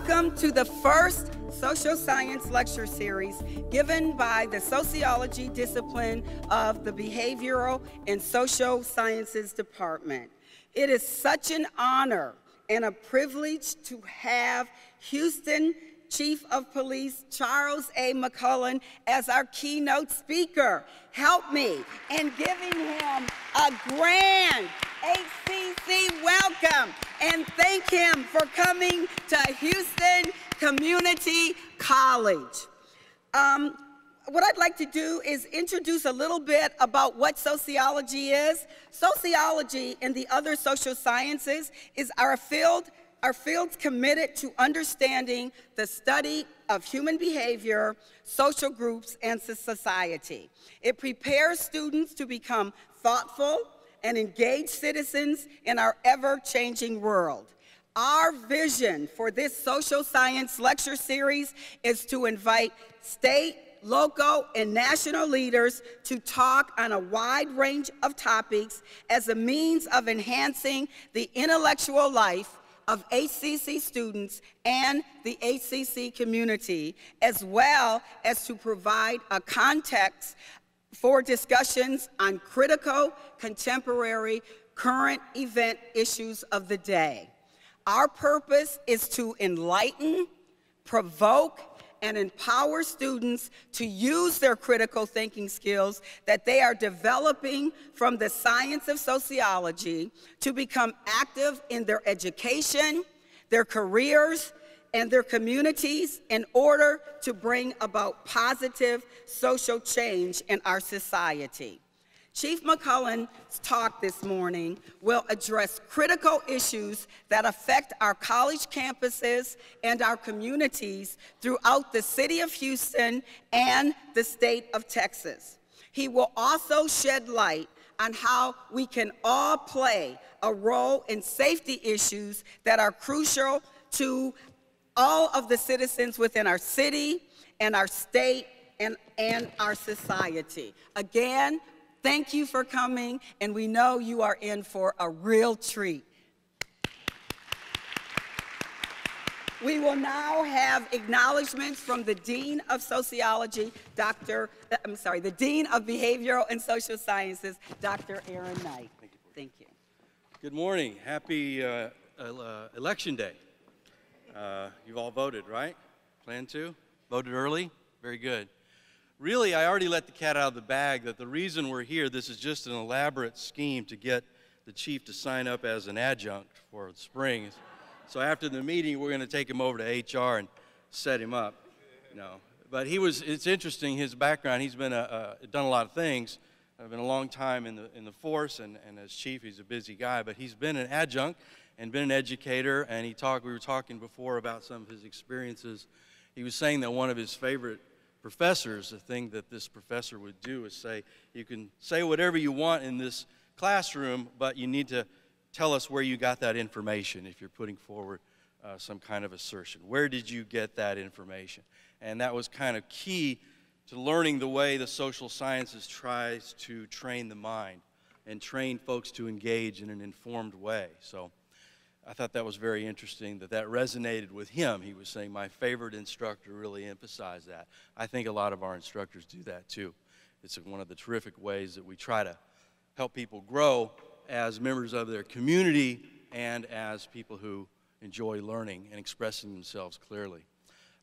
Welcome to the first social science lecture series given by the sociology discipline of the Behavioral and Social Sciences Department. It is such an honor and a privilege to have Houston Chief of Police Charles A. McClelland as our keynote speaker. Help me in giving him a grand HCC welcome and thank him for coming to Houston Community College. Um, what I'd like to do is introduce a little bit about what sociology is. Sociology and the other social sciences is our field our field's committed to understanding the study of human behavior, social groups, and society. It prepares students to become thoughtful and engaged citizens in our ever-changing world. Our vision for this social science lecture series is to invite state, local, and national leaders to talk on a wide range of topics as a means of enhancing the intellectual life of HCC students and the HCC community, as well as to provide a context for discussions on critical, contemporary, current event issues of the day. Our purpose is to enlighten, provoke, and empower students to use their critical thinking skills that they are developing from the science of sociology to become active in their education, their careers, and their communities in order to bring about positive social change in our society. Chief McClelland's talk this morning will address critical issues that affect our college campuses and our communities throughout the city of Houston and the state of Texas. He will also shed light on how we can all play a role in safety issues that are crucial to all of the citizens within our city and our state and, and our society. Again, Thank you for coming, and we know you are in for a real treat. We will now have acknowledgments from the Dean of Sociology, Dr. I'm sorry, the Dean of Behavioral and Social Sciences, Dr. Aaron Knight. Thank you. Thank you. Good morning. Happy uh, uh, Election Day. Uh, you've all voted, right? Plan to? Voted early? Very good really, I already let the cat out of the bag that the reason we're here, this is just an elaborate scheme to get the chief to sign up as an adjunct for the spring. So after the meeting, we're going to take him over to HR and set him up. No, but he was. It's interesting his background. He's been a, a, done a lot of things. I've been a long time in the in the force, and, and as chief, he's a busy guy. But he's been an adjunct and been an educator. And he talked. We were talking before about some of his experiences. He was saying that one of his favorite professors, the thing that this professor would do is say, you can say whatever you want in this classroom, but you need to tell us where you got that information if you're putting forward uh, some kind of assertion. Where did you get that information? And that was kind of key to learning the way the social sciences tries to train the mind and train folks to engage in an informed way. So I thought that was very interesting that that resonated with him. He was saying, My favorite instructor really emphasized that. I think a lot of our instructors do that too. It's one of the terrific ways that we try to help people grow as members of their community and as people who enjoy learning and expressing themselves clearly.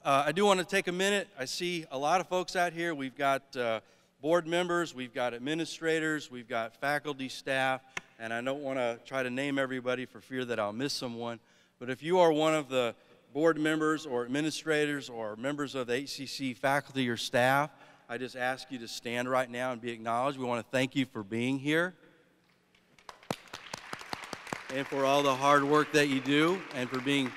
Uh, I do want to take a minute. I see a lot of folks out here. We've got uh, board members, we've got administrators, we've got faculty, staff and I don't want to try to name everybody for fear that I'll miss someone. But if you are one of the board members or administrators or members of the HCC faculty or staff, I just ask you to stand right now and be acknowledged. We want to thank you for being here and for all the hard work that you do and for being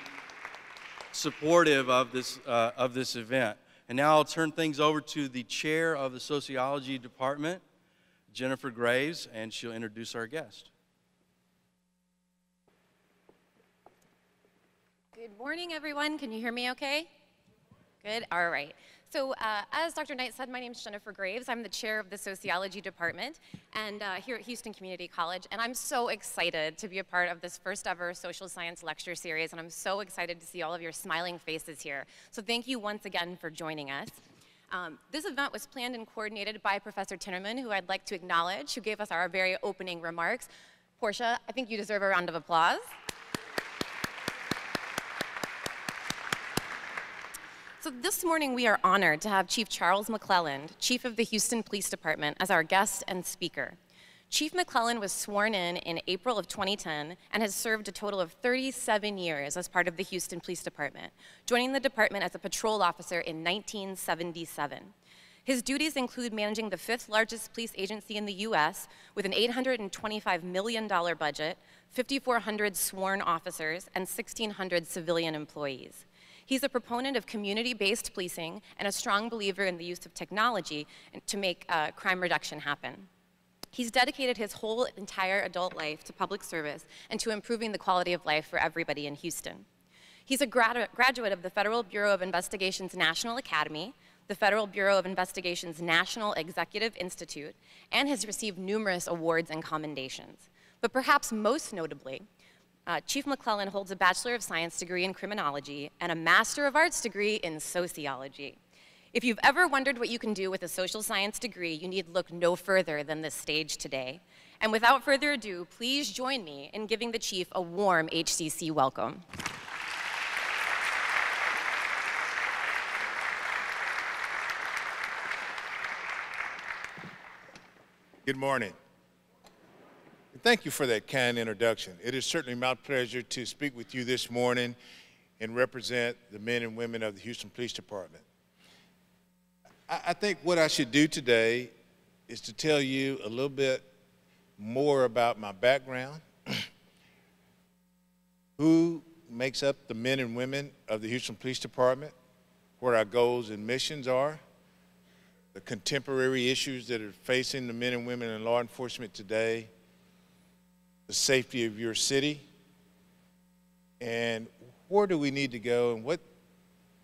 supportive of this, uh, of this event. And now I'll turn things over to the chair of the sociology department, Jennifer Graves, and she'll introduce our guest. Good morning, everyone. Can you hear me okay? Good. All right. So uh, as Dr. Knight said, my name is Jennifer Graves. I'm the chair of the sociology department and uh, here at Houston Community College. And I'm so excited to be a part of this first ever social science lecture series. And I'm so excited to see all of your smiling faces here. So thank you once again for joining us. Um, this event was planned and coordinated by Professor Tinnerman, who I'd like to acknowledge, who gave us our very opening remarks. Portia, I think you deserve a round of applause. So this morning we are honored to have Chief Charles McClelland, Chief of the Houston Police Department, as our guest and speaker. Chief McClelland was sworn in in April of 2010 and has served a total of 37 years as part of the Houston Police Department, joining the department as a patrol officer in 1977. His duties include managing the fifth largest police agency in the U.S. with an $825 million budget, 5,400 sworn officers, and 1,600 civilian employees. He's a proponent of community-based policing and a strong believer in the use of technology to make uh, crime reduction happen. He's dedicated his whole entire adult life to public service and to improving the quality of life for everybody in Houston. He's a gradu graduate of the Federal Bureau of Investigation's National Academy, the Federal Bureau of Investigation's National Executive Institute, and has received numerous awards and commendations. But perhaps most notably, uh, Chief McClelland holds a Bachelor of Science degree in criminology and a Master of Arts degree in sociology. If you've ever wondered what you can do with a social science degree, you need look no further than this stage today. And without further ado, please join me in giving the Chief a warm HCC welcome. Good morning. Thank you for that kind introduction. It is certainly my pleasure to speak with you this morning and represent the men and women of the Houston Police Department. I, think what I should do today is to tell you a little bit more about my background, who makes up the men and women of the Houston Police Department, what our goals and missions are, the contemporary issues that are facing the men and women in law enforcement today, the safety of your city, and where do we need to go and what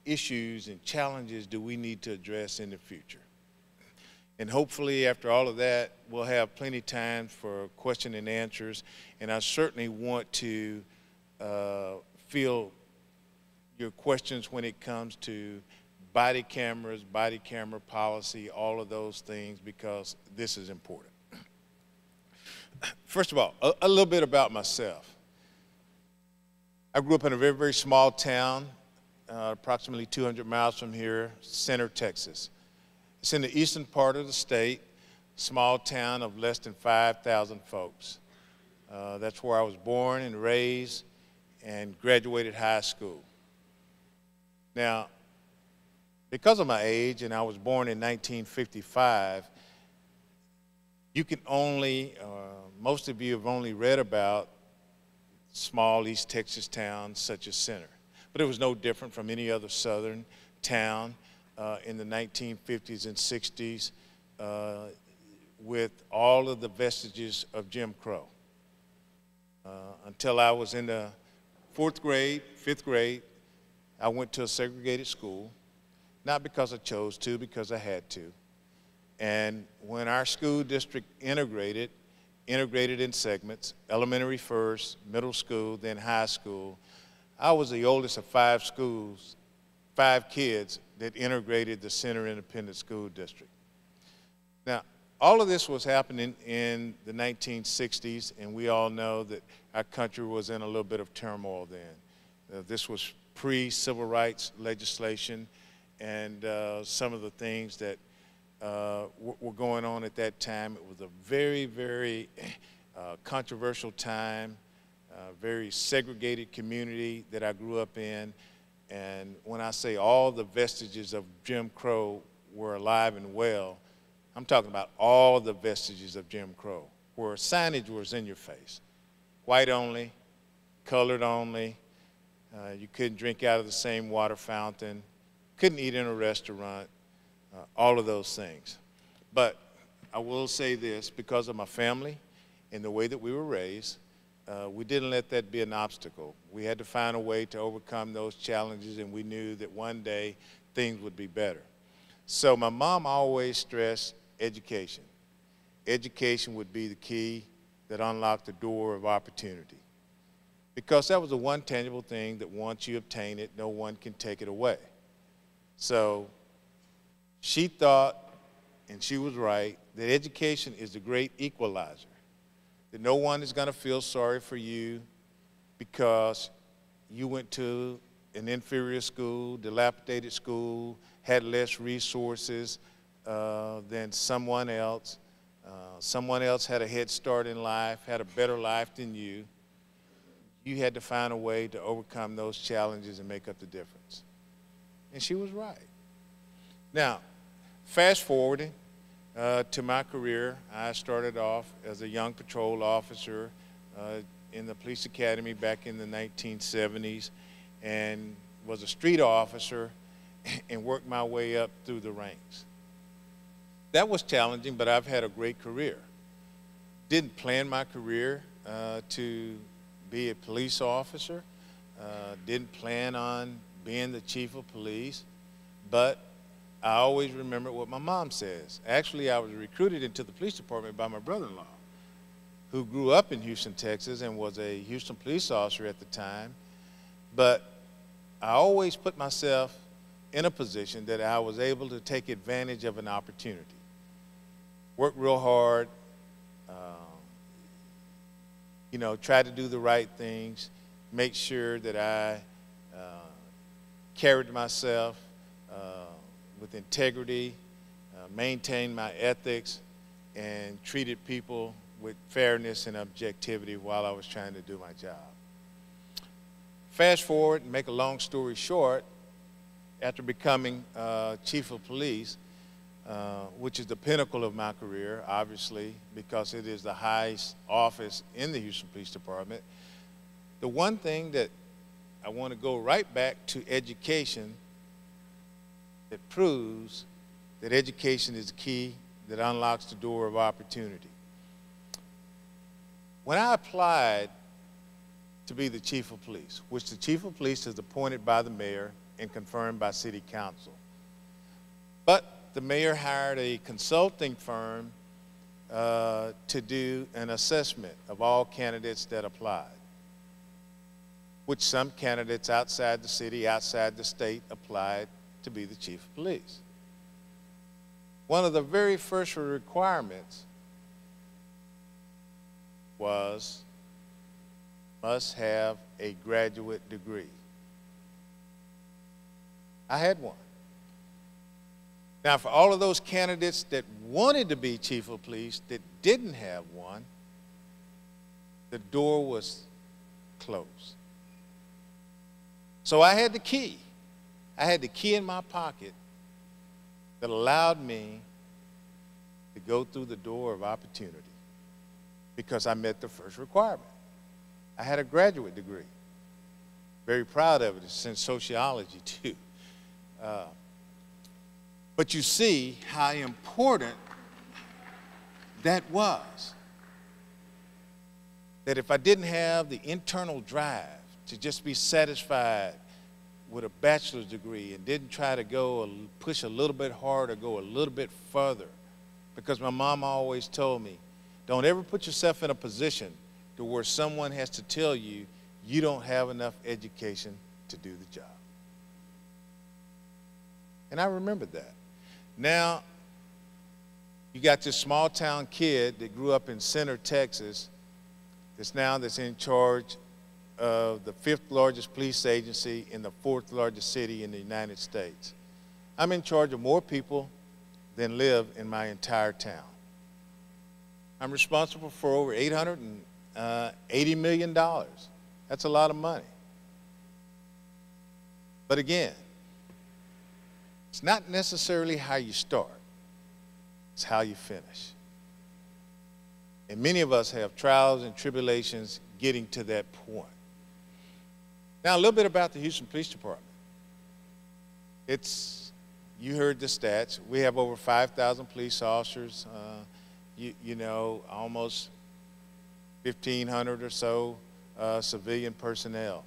issues and challenges do we need to address in the future. And hopefully after all of that, we'll have plenty of time for question and answers. And I certainly want to uh, feel your questions when it comes to body cameras, body camera policy, all of those things, because this is important. First of all, a, a, little bit about myself. I grew up in a very, very small town, uh, approximately 200 miles from here, Center, Texas. It's in the eastern part of the state, small town of less than 5,000 folks. Uh, that's where I was born and raised and graduated high school. Now, because of my age, and I was born in 1955, you can only, uh, most of you have only read about small East Texas towns such as Center. But it was no different from any other southern town uh, in the 1950s and 60s uh, with all of the vestiges of Jim Crow. Uh, until I was in the fourth grade, fifth grade, I went to a segregated school, not because I chose to, because I had to. And when our school district integrated, integrated in segments, elementary first, middle school, then high school, I was the oldest of five schools, five kids that integrated the Center Independent School District. Now, all of this was happening in the 1960s, and we all know that our country was in a little bit of turmoil then. Uh, this was pre-civil rights legislation, and uh, some of the things that uh, were going on at that time. It was a very, very uh, controversial time, uh, very segregated community that I grew up in. And when I say all the vestiges of Jim Crow were alive and well, I'm talking about all the vestiges of Jim Crow, where signage was in your face. White only, colored only, uh, you couldn't drink out of the same water fountain, couldn't eat in a restaurant, uh, all of those things. But I will say this because of my family and the way that we were raised, uh, we didn't let that be an obstacle. We had to find a way to overcome those challenges, and we knew that one day things would be better. So my mom always stressed education. Education would be the key that unlocked the door of opportunity. Because that was the one tangible thing that once you obtain it, no one can take it away. So she thought, and she was right, that education is the great equalizer. That no one is going to feel sorry for you because you went to an inferior school, dilapidated school, had less resources uh, than someone else. Uh, someone else had a head start in life, had a better life than you. You had to find a way to overcome those challenges and make up the difference. And she was right. Now, fast forwarding uh, to my career, I started off as a young patrol officer uh, in the police academy back in the 1970s and was a street officer and worked my way up through the ranks. That was challenging, but I've had a great career. Didn't plan my career uh, to be a police officer. Uh, didn't plan on being the chief of police, but I always remember what my mom says. Actually, I was recruited into the police department by my brother-in-law, who grew up in Houston, Texas, and was a Houston police officer at the time. But I always put myself in a position that I was able to take advantage of an opportunity. Work real hard, um, you know, try to do the right things, make sure that I uh, carried myself uh, with integrity, uh, maintained my ethics, and treated people with fairness and objectivity while I was trying to do my job. Fast forward and make a long story short, after becoming uh, chief of police, uh, which is the pinnacle of my career, obviously, because it is the highest office in the Houston Police Department. The one thing that I want to go right back to education that proves that education is the key that unlocks the door of opportunity. When I applied to be the chief of police, which the chief of police is appointed by the mayor and confirmed by city council. But the mayor hired a consulting firm uh, to do an assessment of all candidates that applied, which some candidates outside the city, outside the state, applied to be the chief of police. One of the very first requirements was must have a graduate degree. I had one. Now, for all of those candidates that wanted to be chief of police that didn't have one, the door was closed. So I had the key. I had the key in my pocket that allowed me to go through the door of opportunity because I met the first requirement. I had a graduate degree. Very proud of it. It's in sociology, too. Uh, but you see how important that was. That if I didn't have the internal drive to just be satisfied with a bachelor's degree and didn't try to go push a little bit harder, go a little bit further, because my mom always told me, don't ever put yourself in a position to where someone has to tell you you don't have enough education to do the job. And I remember that. Now, you got this small town kid that grew up in Center, Texas, that's now that's in charge of the fifth largest police agency in the fourth largest city in the United States. I'm in charge of more people than live in my entire town. I'm responsible for over $880 uh. That's a lot of money. But again, it's not necessarily how you start, it's how you finish. And many of us have trials and tribulations getting to that point. Now, a little bit about the Houston Police Department. It's, you heard the stats. We have over 5,000 police officers, uh, you, you, know, almost 1,500 or so uh, civilian personnel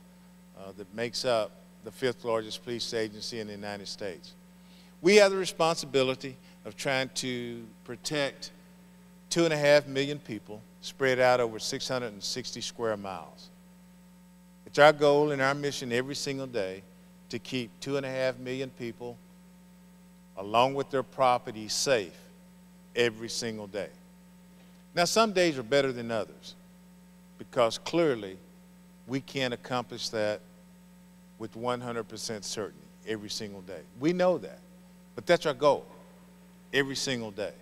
uh, that makes up the fifth largest police agency in the United States. We have the responsibility of trying to protect two and a half million people spread out over 660 square miles. It's our goal and our mission every single day to keep two and a half million people, along with their property, safe every single day. Now, some days are better than others because clearly we can't accomplish that with 100% certainty every single day. We know that, but that's our goal every single day.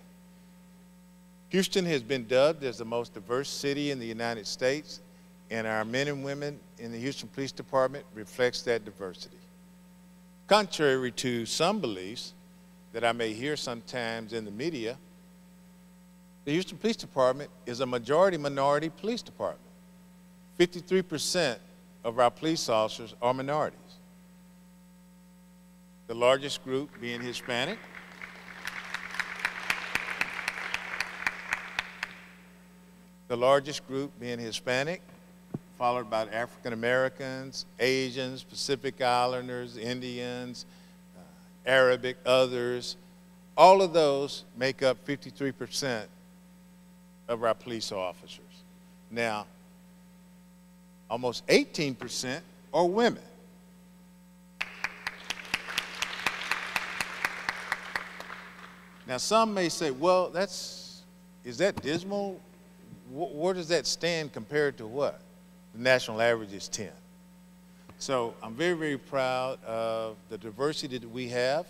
Houston has been dubbed as the most diverse city in the United States, and our men and women in the Houston Police Department reflects that diversity. Contrary to some beliefs that I may hear sometimes in the media, the Houston Police Department is a majority minority police department. 53% of our police officers are minorities. The largest group being Hispanic, the largest group being Hispanic, followed by African Americans, Asians, Pacific Islanders, Indians, uh, Arabic, others. All of those make up 53% of our police officers. Now, almost 18% are women. Now, some may say, well, that's, is that dismal? where does that stand compared to what? The national average is 10. So I'm very, very proud of the diversity that we have.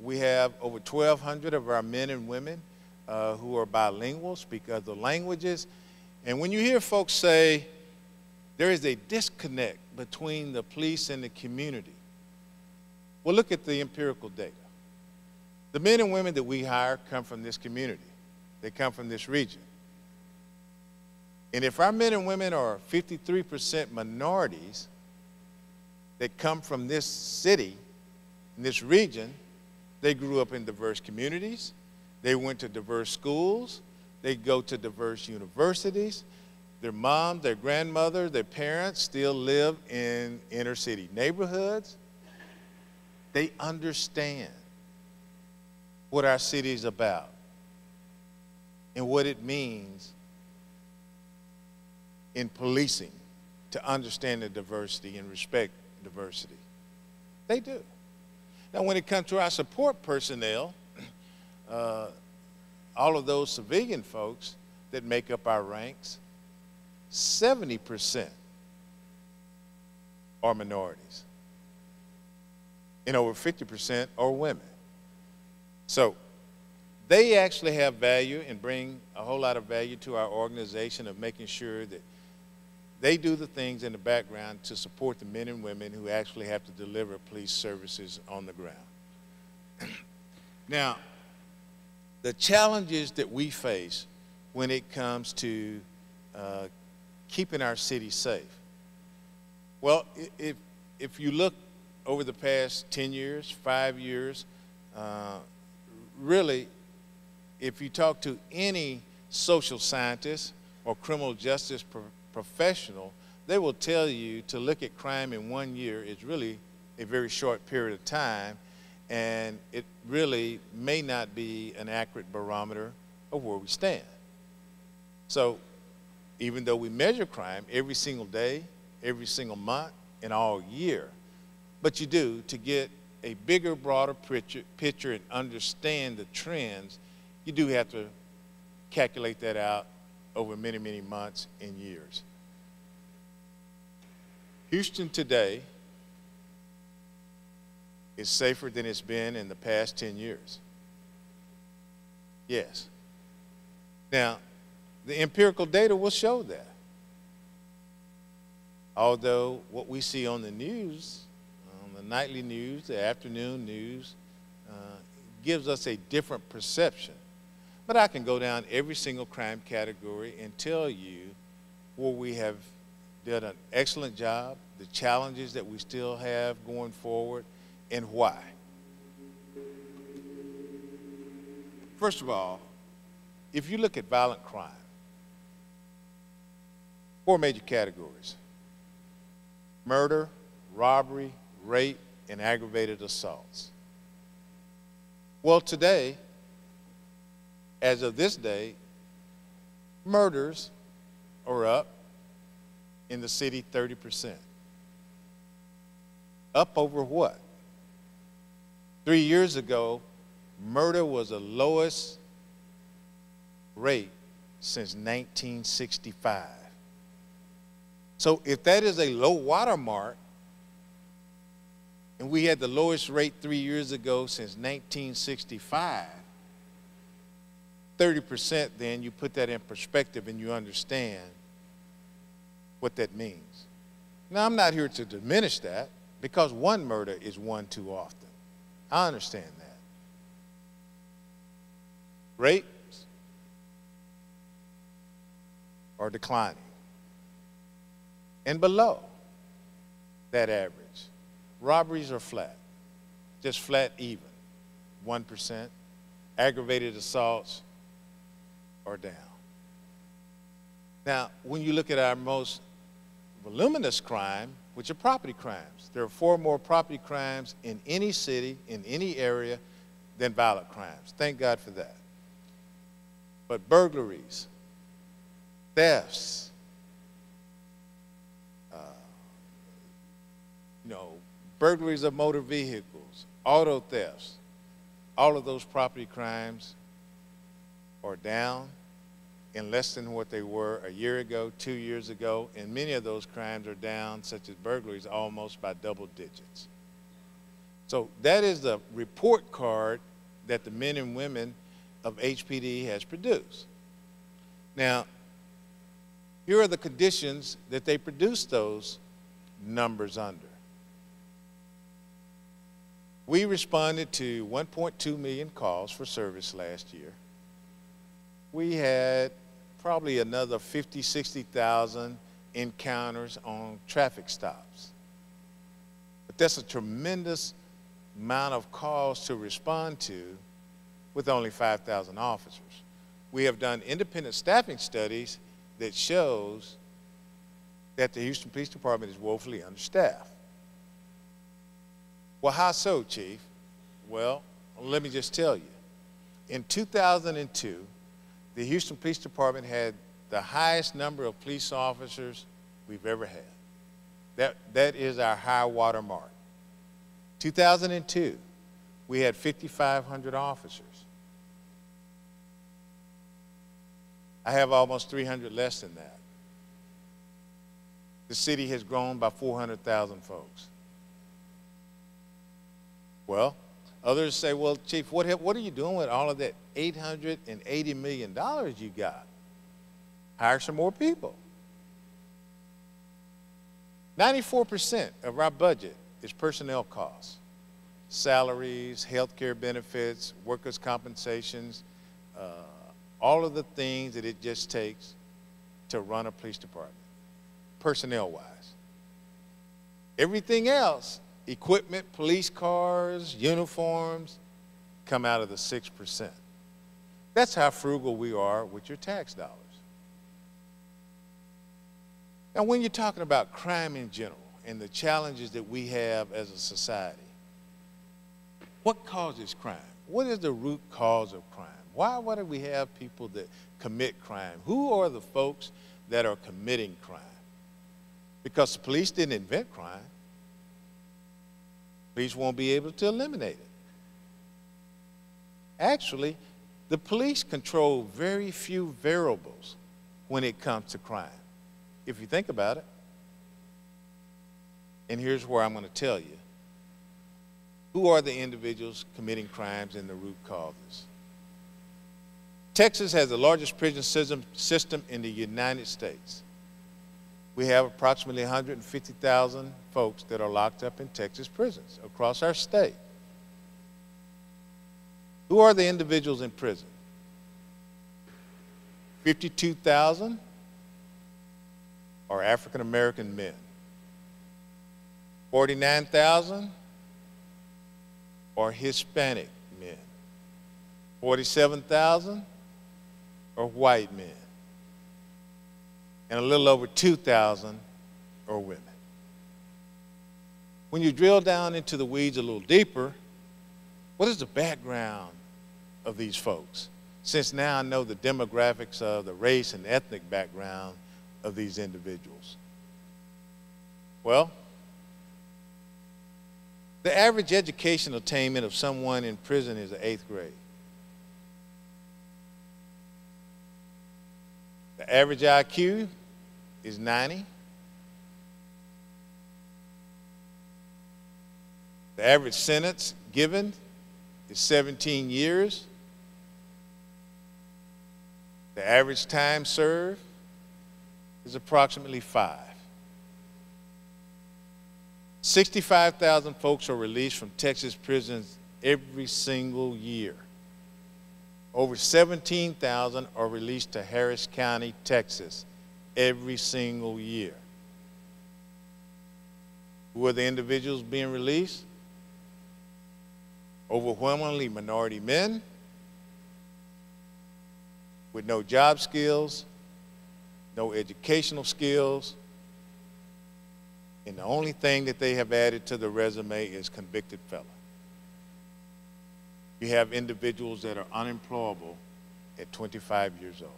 We have over 1,200 of our men and women uh, who are bilingual, speak other languages. And when you hear folks say there is a disconnect between the police and the community, well, look at the empirical data. The men and women that we hire come from this community. They come from this region. And if our men and women are 53% minorities that come from this city, in this region, they grew up in diverse communities, they went to diverse schools, they go to diverse universities, their mom, their grandmother, their parents still live in inner city neighborhoods. They understand what our city is about and what it means in policing to understand the diversity and respect diversity. They do. Now, when it comes to our support personnel, uh, all of those civilian folks that make up our ranks, 70% are minorities, and over 50% are women. So they actually have value and bring a whole lot of value to our organization of making sure that they do the things in the background to support the men and women who actually have to deliver police services on the ground. now, the challenges that we face when it comes to uh, keeping our city safe. Well, if, if you look over the past 10 years, five years, uh, really, if you talk to any social scientist or criminal justice pro professional, they will tell you to look at crime in one year is really a very short period of time, and it really may not be an accurate barometer of where we stand. So even though we measure crime every single day, every single month, and all year, but you do to get a bigger, broader picture, picture and understand the trends, you do have to calculate that out over many, many months and years. Houston today is safer than it's been in the past 10 years. Yes. Now, the empirical data will show that. Although what we see on the news, on the nightly news, the afternoon news, uh, gives us a different perception. But I can go down every single crime category and tell you where we have done an excellent job, the challenges that we still have going forward, and why. First of all, if you look at violent crime, four major categories murder, robbery, rape, and aggravated assaults. Well, today, as of this day, murders are up in the city 30%. Up over what? Three years ago, murder was the lowest rate since 1965. So if that is a low water mark, and we had the lowest rate three years ago since 1965, 30%, then you put that in perspective and you understand what that means. Now, I'm not here to diminish that because one murder is one too often. I understand that. Rapes are declining and below that average. Robberies are flat, just flat even, 1%. Aggravated assaults are down. Now, when you look at our most voluminous crime, which are property crimes, there are four more property crimes in any city, in any area, than violent crimes. Thank God for that. But burglaries, thefts, uh, you know, burglaries of motor vehicles, auto thefts, all of those property crimes are down in less than what they were a year ago, two years ago, and many of those crimes are down, such as burglaries, almost by double digits. So that is the report card that the men and women of HPD has produced. Now, here are the conditions that they produce those numbers under. We responded to 1.2 million calls for service last year. We had probably another 50, 60,000 encounters on traffic stops. But that's a tremendous amount of calls to respond to with only 5,000 officers. We have done independent staffing studies that shows that the Houston Police Department is woefully understaffed. Well, how so, Chief? Well, let me just tell you. In 2002, the Houston Police Department had the highest number of police officers we've ever had. That, that is our high water mark. 2002, we had 5,500 officers. I have almost 300 less than that. The city has grown by 400,000 folks. Well, others say, well, Chief, what, what are you doing with all of that $880 million you got? Hire some more people. 94% of our budget is personnel costs salaries, health care benefits, workers' compensations, uh, all of the things that it just takes to run a police department, personnel wise. Everything else, equipment, police cars, uniforms, come out of the 6%. That's how frugal we are with your tax dollars. Now, when you're talking about crime in general and the challenges that we have as a society, what causes crime? What is the root cause of crime? Why, why do we have people that commit crime? Who are the folks that are committing crime? Because the police didn't invent crime. Police won't be able to eliminate it. Actually, the police control very few variables when it comes to crime, if you think about it. And here's where I'm going to tell you. Who are the individuals committing crimes and the root causes? Texas has the largest prison system in the United States. We have approximately 150,000 folks that are locked up in Texas prisons across our state. Who are the individuals in prison? 52,000 are African American men. 49,000 are Hispanic men. 47,000 are white men. And a little over 2,000 are women. When you drill down into the weeds a little deeper, What is the background of these folks? Since now I know the demographics of the race and ethnic background of these individuals. Well, the average education attainment of someone in prison is the eighth grade. The average IQ is 90. The average sentence given is 17 years. The average time served is approximately five. 65,000 folks are released from Texas prisons every single year. Over 17,000 are released to Harris County, Texas, every single year. Who are the individuals being released? Overwhelmingly minority men with no job skills, no educational skills, and the only thing that they have added to the resume is convicted felon. You have individuals that are unemployable at 25 years old.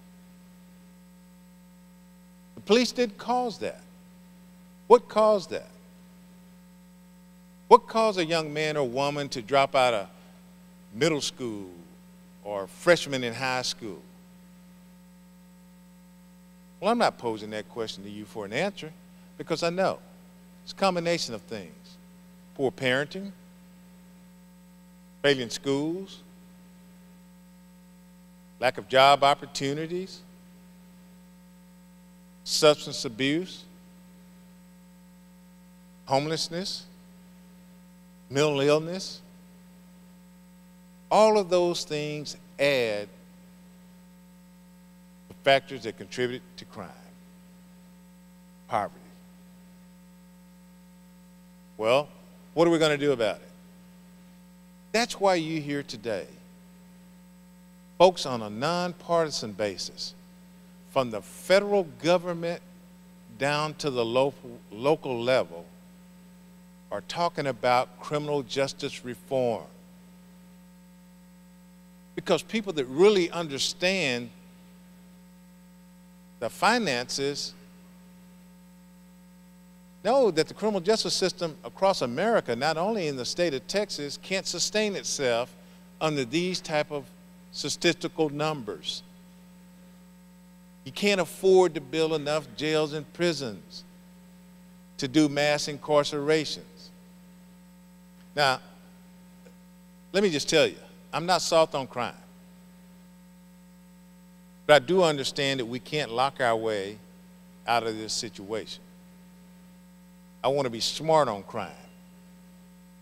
Police did cause that. What caused that? What caused a young man or woman to drop out of middle school or freshman in high school? Well, I'm not posing that question to you for an answer because I know. It's a combination of things. Poor parenting, failing schools, lack of job opportunities, substance abuse, homelessness, mental illness. All of those things add the factors that contribute to crime, poverty. Well, what are we going to do about it? That's why you're here today. Folks, on a nonpartisan basis, from the federal government down to the local, local level, are talking about criminal justice reform. Because people that really understand the finances know that the criminal justice system across America, not only in the state of Texas, can't sustain itself under these type of statistical numbers. You can't afford to build enough jails and prisons to do mass incarcerations. Now, let me just tell you, I'm not soft on crime. But I do understand that we can't lock our way out of this situation. I want to be smart on crime.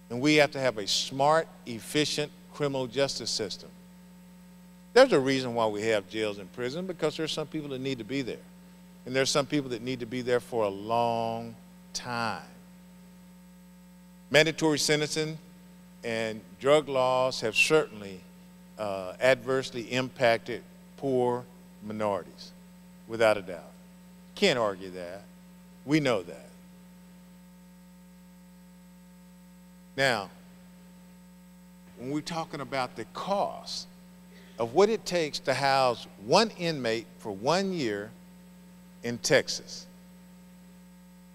And we have to have a smart, efficient criminal justice system. There's a reason why we have jails and prisons because there's some people that need to be there. And there's some people that need to be there for a long time. Mandatory sentencing and drug laws have certainly uh, adversely impacted poor minorities, without a doubt. Can't argue that. We know that. Now, when we're talking about the cost of what it takes to house one inmate for one year in Texas,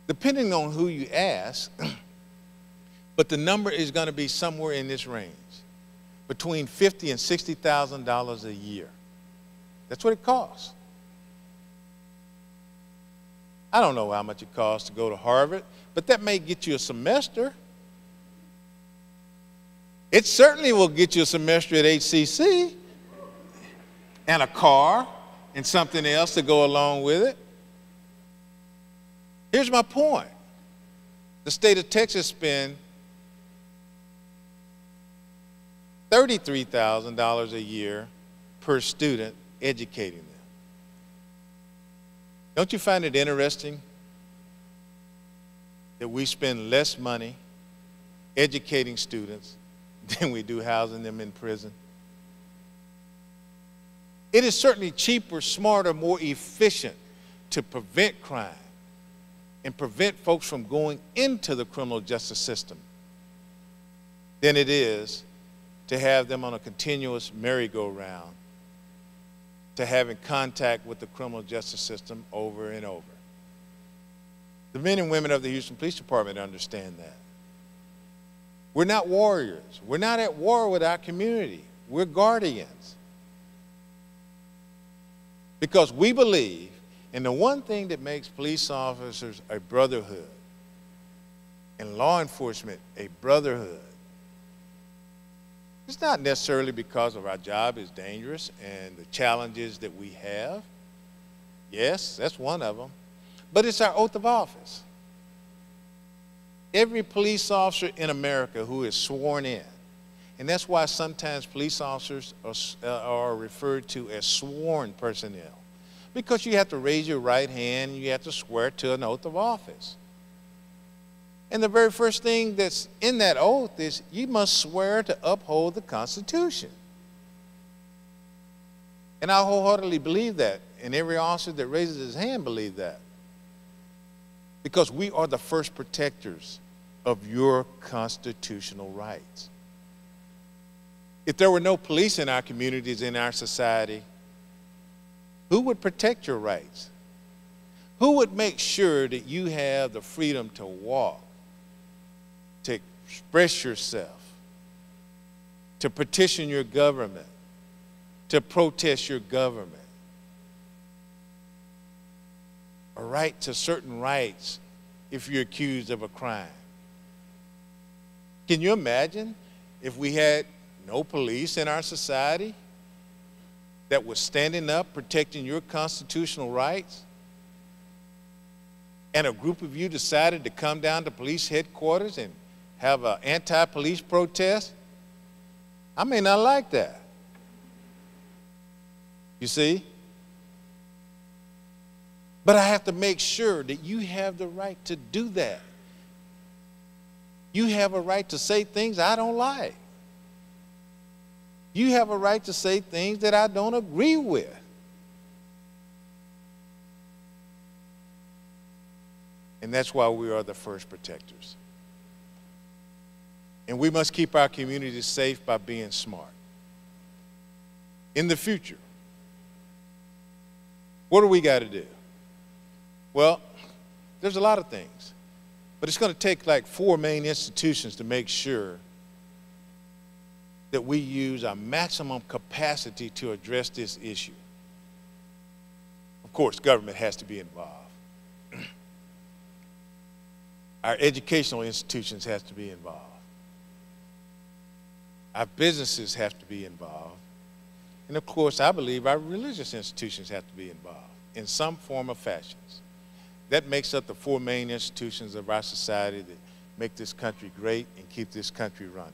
depending on who you ask, but the number is going to be somewhere in this range, between fifty and sixty thousand dollars a year. That's what it costs. I don't know how much it costs to go to Harvard, but that may get you a semester. It certainly will get you a semester at HCC and a car and something else to go along with it. Here's my point. The state of Texas spends $33,000 a year per student educating them. Don't you find it interesting that we spend less money educating students than we do housing them in prison. It is certainly cheaper, smarter, more efficient to prevent crime and prevent folks from going into the criminal justice system than it is to have them on a continuous merry-go-round, to having contact with the criminal justice system over and over. The men and women of the Houston Police Department understand that. We're not warriors. We're not at war with our community. We're guardians. Because we believe in the one thing that makes police officers a brotherhood and law enforcement a brotherhood. It's not necessarily because of our job is dangerous and the challenges that we have. Yes, that's one of them. But it's our oath of office. Every police officer in America who is sworn in, and that's why sometimes police officers are, uh, are referred to as sworn personnel, because you have to raise your right hand and you have to swear to an oath of office. And the very first thing that's in that oath is you must swear to uphold the Constitution. And I wholeheartedly believe that, and every officer that raises his hand believes that because we are the first protectors of your constitutional rights. If there were no police in our communities, in our society, who would protect your rights? Who would make sure that you have the freedom to walk, to express yourself, to petition your government, to protest your government? a right to certain rights if you're accused of a crime. Can you imagine if we had no police in our society that was standing up protecting your constitutional rights? And a group of you decided to come down to police headquarters and have an anti police protest? I may not like that. You see? But I have to make sure that you have the right to do that. You have a right to say things I don't like. You have a right to say things that I don't agree with. And that's why we are the first protectors. And we must keep our communities safe by being smart. In the future, what do we got to do? Well, there's a lot of things, but it's going to take like four main institutions to make sure that we use our maximum capacity to address this issue. Of course, government has to be involved. our educational institutions have to be involved. Our businesses have to be involved. And of course, I believe our religious institutions have to be involved in some form or fashions that makes up the four main institutions of our society that make this country great and keep this country running.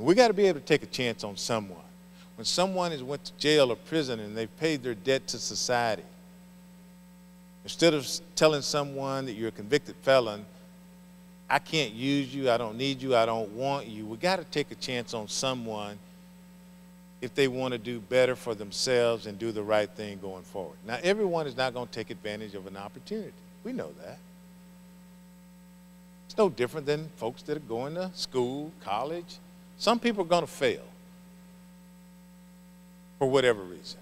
We got to be able to take a chance on someone. When someone has went to jail or prison and they've paid their debt to society, instead of telling someone that you're a convicted felon, I can't use you, I don't need you, I don't want you, we got to take a chance on someone if they want to do better for themselves and do the right thing going forward. Now, everyone is not going to take advantage of an opportunity. We know that. It's no different than folks that are going to school, college. Some people are going to fail for whatever reason.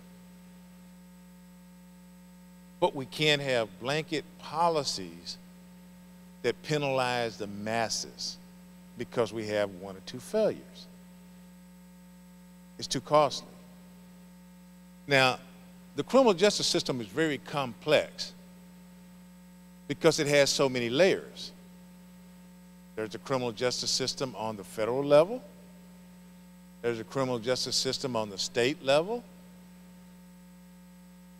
But we can't have blanket policies that penalize the masses because we have one or two failures. It's too costly. Now, the criminal justice system is very complex because it has so many layers. There's a criminal justice system on the federal level. There's a criminal justice system on the state level.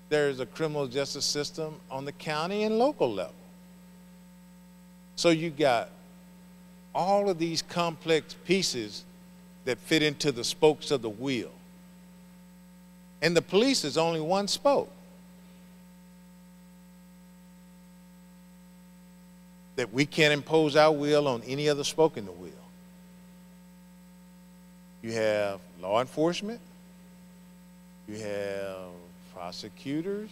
There's a criminal justice system on the county and local level. So you got all of these complex pieces that fit into the spokes of the wheel. And the police is only one spoke. That we can't impose our will on any other spoke in the wheel. You have law enforcement, you have prosecutors,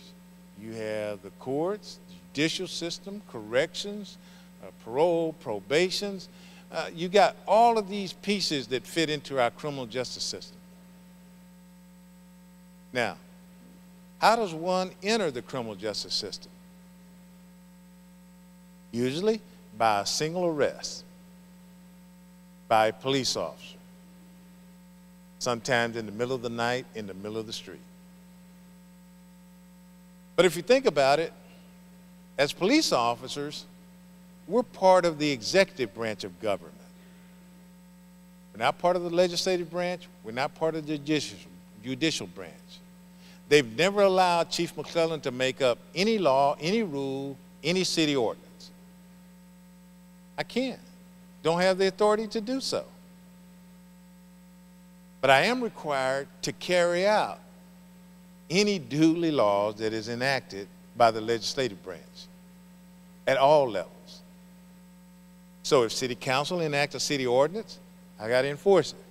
you have the courts, judicial system, corrections, uh, parole, probations, Uh, you got all of these pieces that fit into our criminal justice system. Now, how does one enter the criminal justice system? Usually by a single arrest by a police officer, sometimes in the middle of the night, in the middle of the street. But if you think about it, as police officers, we're part of the executive branch of government. We're not part of the legislative branch. We're not part of the judicial, judicial branch. They've never allowed Chief McClelland to make up any law, any rule, any city ordinance. I can't. Don't have the authority to do so. But I am required to carry out any duly laws that is enacted by the legislative branch at all levels. So if city council enacts a city ordinance, I got to enforce it.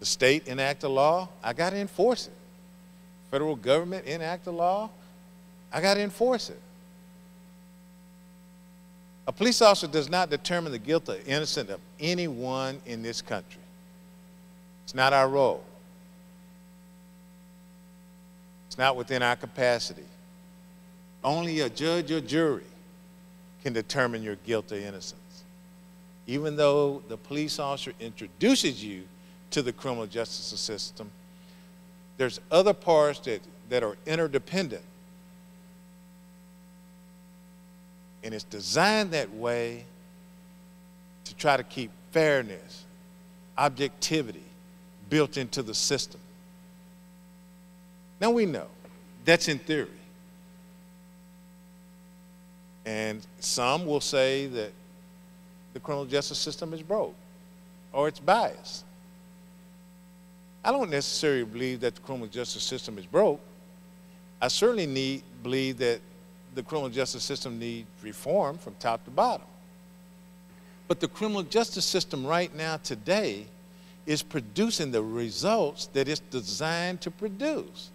The state enact a law, I got to enforce it. Federal government enact a law, I got to enforce it. A police officer does not determine the guilt or innocence of anyone in this country. It's not our role. It's not within our capacity. Only a judge or jury can determine your guilt or innocence. Even though the police officer introduces you to the criminal justice system, there's other parts that, that are interdependent. And it's designed that way to try to keep fairness, objectivity built into the system. Now we know that's in theory. And some will say that the criminal justice system is broke or it's biased. I don't necessarily believe that the criminal justice system is broke. I certainly need, believe that the criminal justice system needs reform from top to bottom. But the criminal justice system right now, today, is producing the results that it's designed to produce.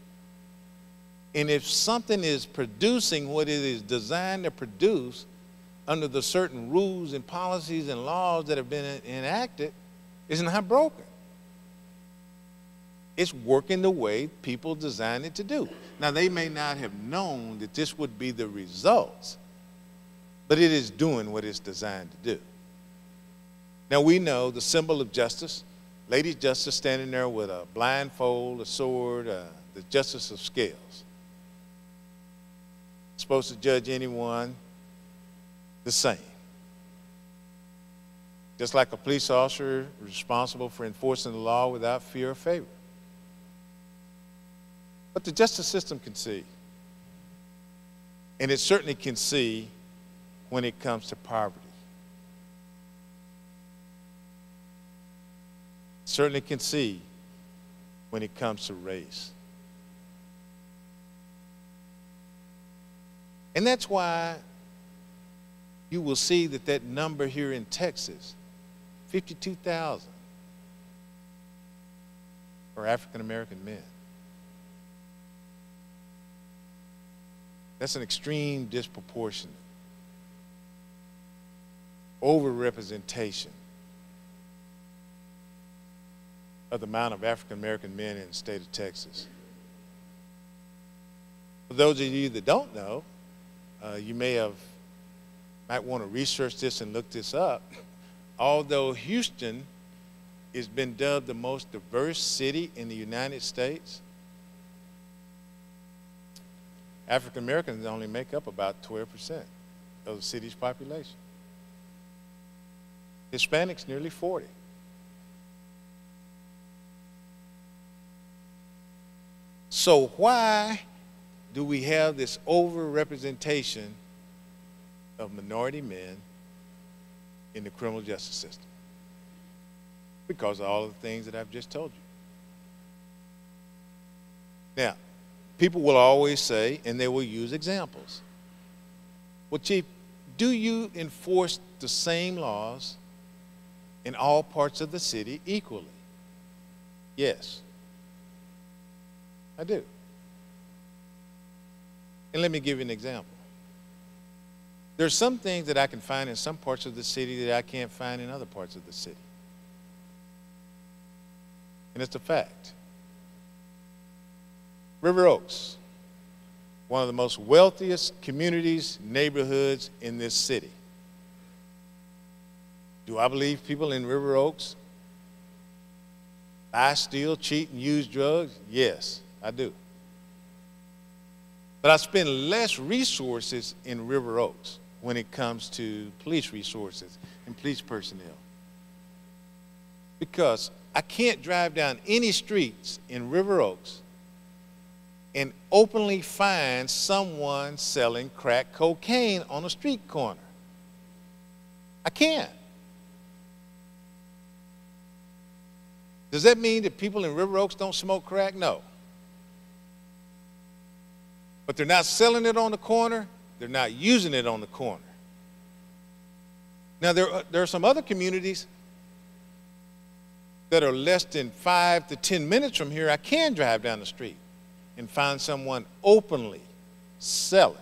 And if something is producing what it is designed to produce under the certain rules and policies and laws that have been enacted, it's not broken. It's working the way people designed it to do. Now, they may not have known that this would be the results, but it is doing what it's designed to do. Now, we know the symbol of justice, Lady Justice standing there with a blindfold, a sword, uh, the justice of scales supposed to judge anyone the same. Just like a police officer responsible for enforcing the law without fear or favor. But the justice system can see. And it certainly can see when it comes to poverty. certainly can see when it comes to race. And that's why you will see that that number here in Texas, 52,000 for African American men. That's an extreme disproportionate, overrepresentation of the amount of African American men in the state of Texas. For those of you that don't know, uh, you may have might want to research this and look this up. Although Houston has been dubbed the most diverse city in the United States, African Americans only make up about 12% of the city's population. Hispanics nearly 40. So why do we have this overrepresentation of minority men in the criminal justice system? Because of all the things that I've just told you. Now, people will always say, and they will use examples. Well, Chief, do you enforce the same laws in all parts of the city equally? Yes, I do. And let me give you an example. There's some things that I can find in some parts of the city that I can't find in other parts of the city. And it's a fact. River Oaks, one of the most wealthiest communities, neighborhoods in this city. Do I believe people in River Oaks buy, steal, cheat, and use drugs? Yes, I do. But I spend less resources in River Oaks when it comes to police resources and police personnel. Because I can't drive down any streets in River Oaks and openly find someone selling crack cocaine on a street corner. I can't. Does that mean that people in River Oaks don't smoke crack? No. But they're not selling it on the corner, they're not using it on the corner. Now, there are, there are some other communities that are less than five to 10 minutes from here. I can drive down the street and find someone openly selling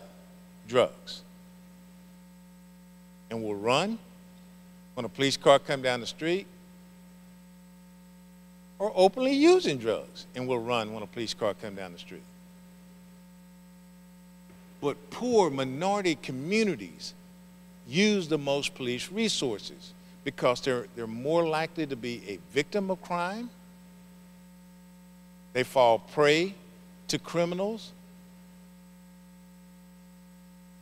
drugs and will run when a police car come down the street or openly using drugs and will run when a police car come down the street. But poor minority communities use the most police resources because they're, they're more likely to be a victim of crime. They fall prey to criminals.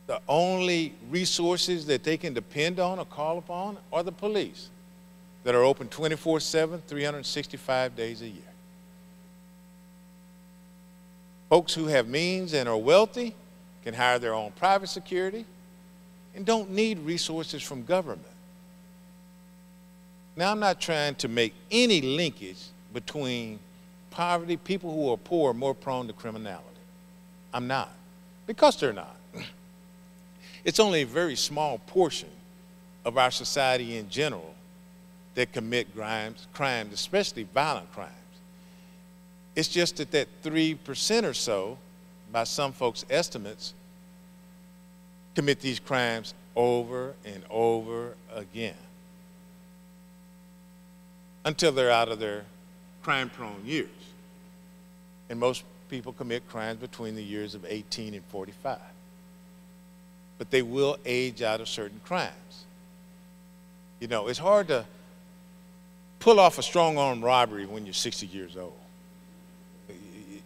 The only resources that they can depend on or call upon are the police that are open 24 7, 365 days a year. Folks who have means and are wealthy can hire their own private security and don't need resources from government. Now, I'm not trying to make any linkage between poverty, people who are poor are more prone to criminality. I'm not, because they're not. It's only a very small portion of our society in general that commit crimes, crimes, especially violent crimes. It's just that that 3% or so, by some folks' estimates, commit these crimes over and over again until they're out of their crime prone years. And most people commit crimes between the years of 18 and 45. But they will age out of certain crimes. You know, it's hard to pull off a strong arm robbery when you're 60 years old.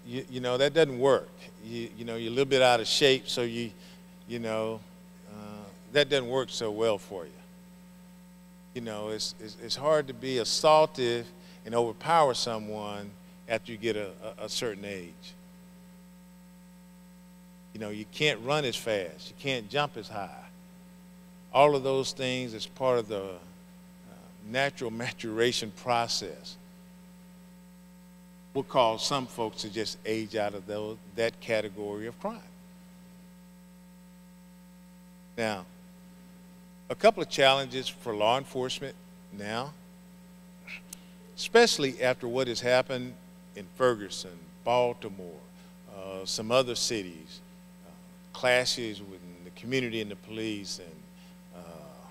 You, you know, that doesn't work. You, you know, you're a little bit out of shape, so you, you know, uh, that doesn't work so well for you. You know, it's, it's, it's hard to be assaultive and overpower someone after you get a, a, a certain age. You know, you can't run as fast. You can't jump as high. All of those things is part of the uh, natural maturation process will cause some folks to just age out of those, that category of crime. Now, a couple of challenges for law enforcement now, especially after what has happened in Ferguson, Baltimore, uh, some other cities, uh, clashes with the community and the police, and uh,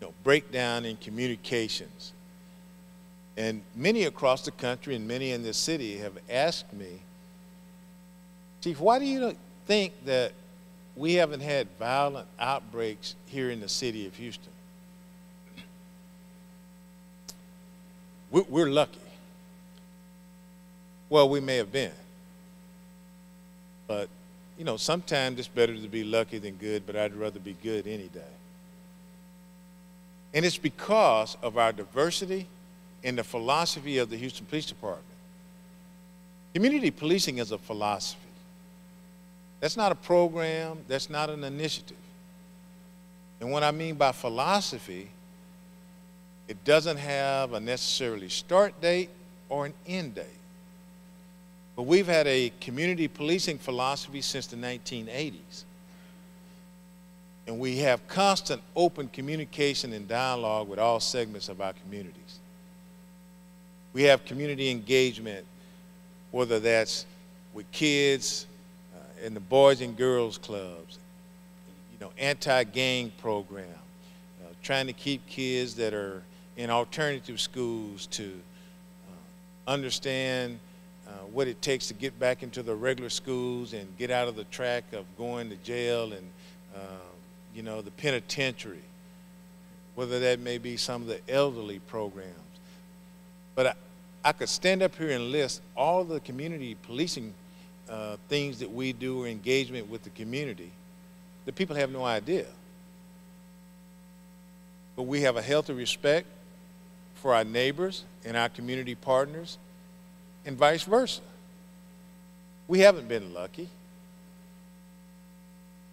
you know, breakdown in communications. And many across the country and many in this city have asked me, Chief, why do you think that we haven't had violent outbreaks here in the city of Houston? We're lucky. Well, we may have been. But, you know, sometimes it's better to be lucky than good, but I'd rather be good any day. And it's because of our diversity and the philosophy of the Houston Police Department. Community policing is a philosophy. That's not a program, that's not an initiative. And what I mean by philosophy, it doesn't have a necessarily start date or an end date. But we've had a community policing philosophy since the 1980s. And we have constant open communication and dialogue with all segments of our communities. We have community engagement, whether that's with kids uh, in the boys and girls clubs, you know, anti-gang program, uh, trying to keep kids that are in alternative schools to uh, understand uh, what it takes to get back into the regular schools and get out of the track of going to jail and, uh, you know, the penitentiary, whether that may be some of the elderly programs. But I, I could stand up here and list all the community policing uh, things that we do or engagement with the community that people have no idea. But we have a healthy respect for our neighbors and our community partners and vice versa. We haven't been lucky.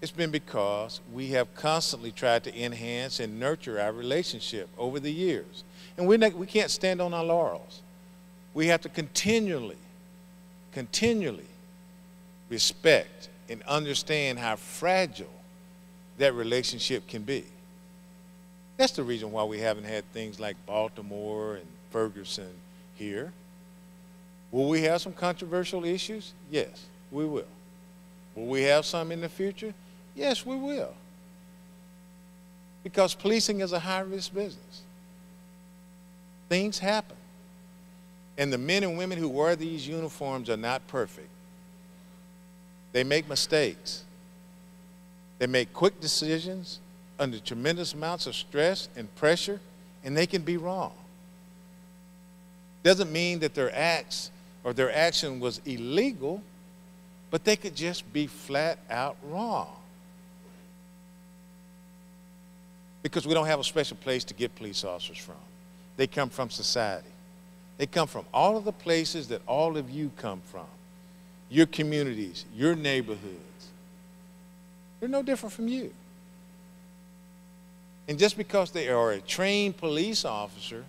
It's been because we have constantly tried to enhance and nurture our relationship over the years. And we we can't stand on our laurels. We have to continually, continually respect and understand how fragile that relationship can be. That's the reason why we haven't had things like Baltimore and Ferguson here. Will we have some controversial issues? Yes, we will. Will we have some in the future? Yes, we will. Because policing is a high risk business. Things happen. And the men and women who wear these uniforms are not perfect. They make mistakes. They make quick decisions under tremendous amounts of stress and pressure, and they can be wrong. Doesn't mean that their acts or their action was illegal, but they could just be flat out wrong. Because we don't have a special place to get police officers from. They come from society. They come from all of the places that all of you come from your communities, your neighborhoods. They're no different from you. And just because they are a trained police officer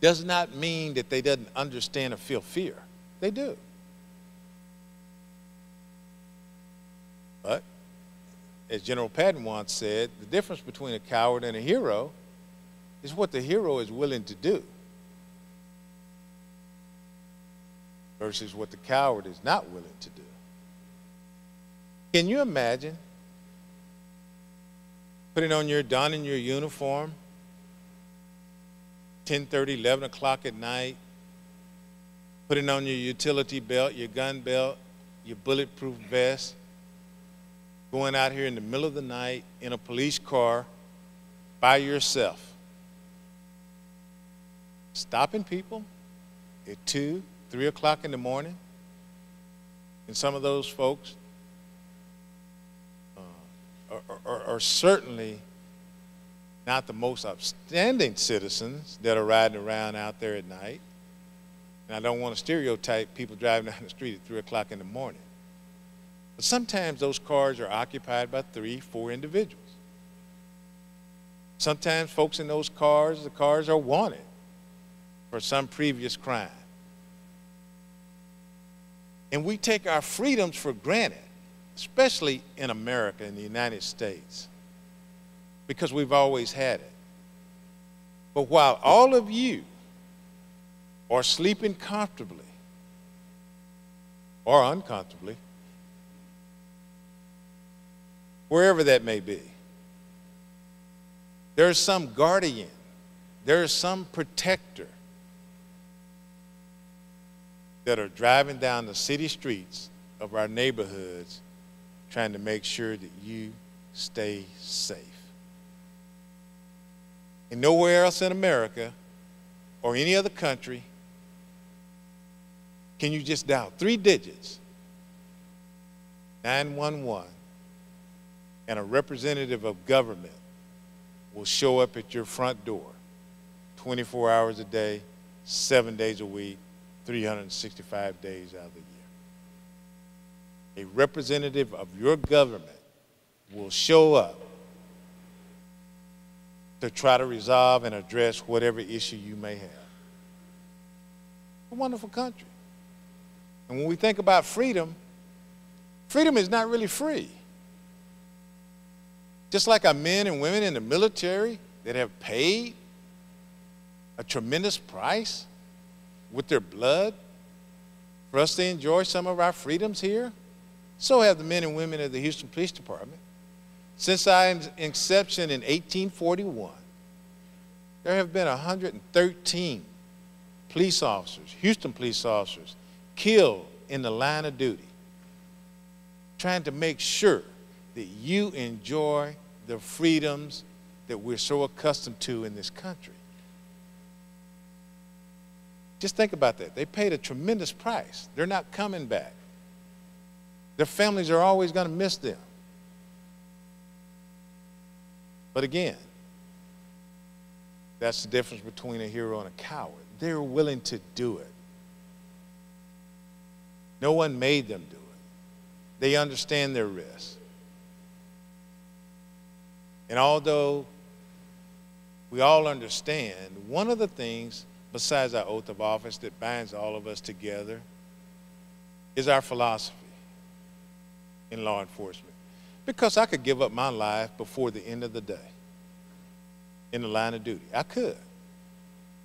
does not mean that they doesn't understand or feel fear. They do. But, as General Patton once said, the difference between a coward and a hero is what the hero is willing to do versus what the coward is not willing to do. Can you imagine putting on your, donning your uniform, 10:30, 11 o'clock at night, putting on your utility belt, your gun belt, your bulletproof vest, going out here in the middle of the night in a police car by yourself, stopping people at 2, 3 o'clock in the morning. And some of those folks uh, are, are, certainly not the most upstanding citizens that are riding around out there at night. And I don't want to stereotype people driving down the street at 3 o'clock in the morning. But sometimes those cars are occupied by three, four individuals. Sometimes folks in those cars, the cars are wanted for some previous crime. And we take our freedoms for granted especially in America, in the United States, because we've always had it. But while all of you are sleeping comfortably or uncomfortably, wherever that may be, there's some guardian, there's some protector that are driving down the city streets of our neighborhoods trying to make sure that you stay safe. And nowhere else in America or any other country can you just dial three digits 911 and a representative of government will show up at your front door 24 hours a day, seven days a week, 365 days out of the year. A representative of your government will show up to try to resolve and address whatever issue you may have. A wonderful country. And when we think about freedom, freedom is not really free. Just like our men and women in the military that have paid a tremendous price with their blood for us to enjoy some of our freedoms here, so have the men and women of the Houston Police Department. Since our inception in 1841, there have been 113 police officers, Houston police officers, killed in the line of duty, trying to make sure that you enjoy the freedoms that we're so accustomed to in this country. Just think about that. They paid a tremendous price. They're not coming back. Their families are always going to miss them. But again, that's the difference between a hero and a coward. They're willing to do it. No one made them do it. They understand their risk. And although we all understand, one of the things, besides our oath of office, that binds all of us together is our philosophy in law enforcement. Because I could give up my life before the end of the day in the line of duty. I could.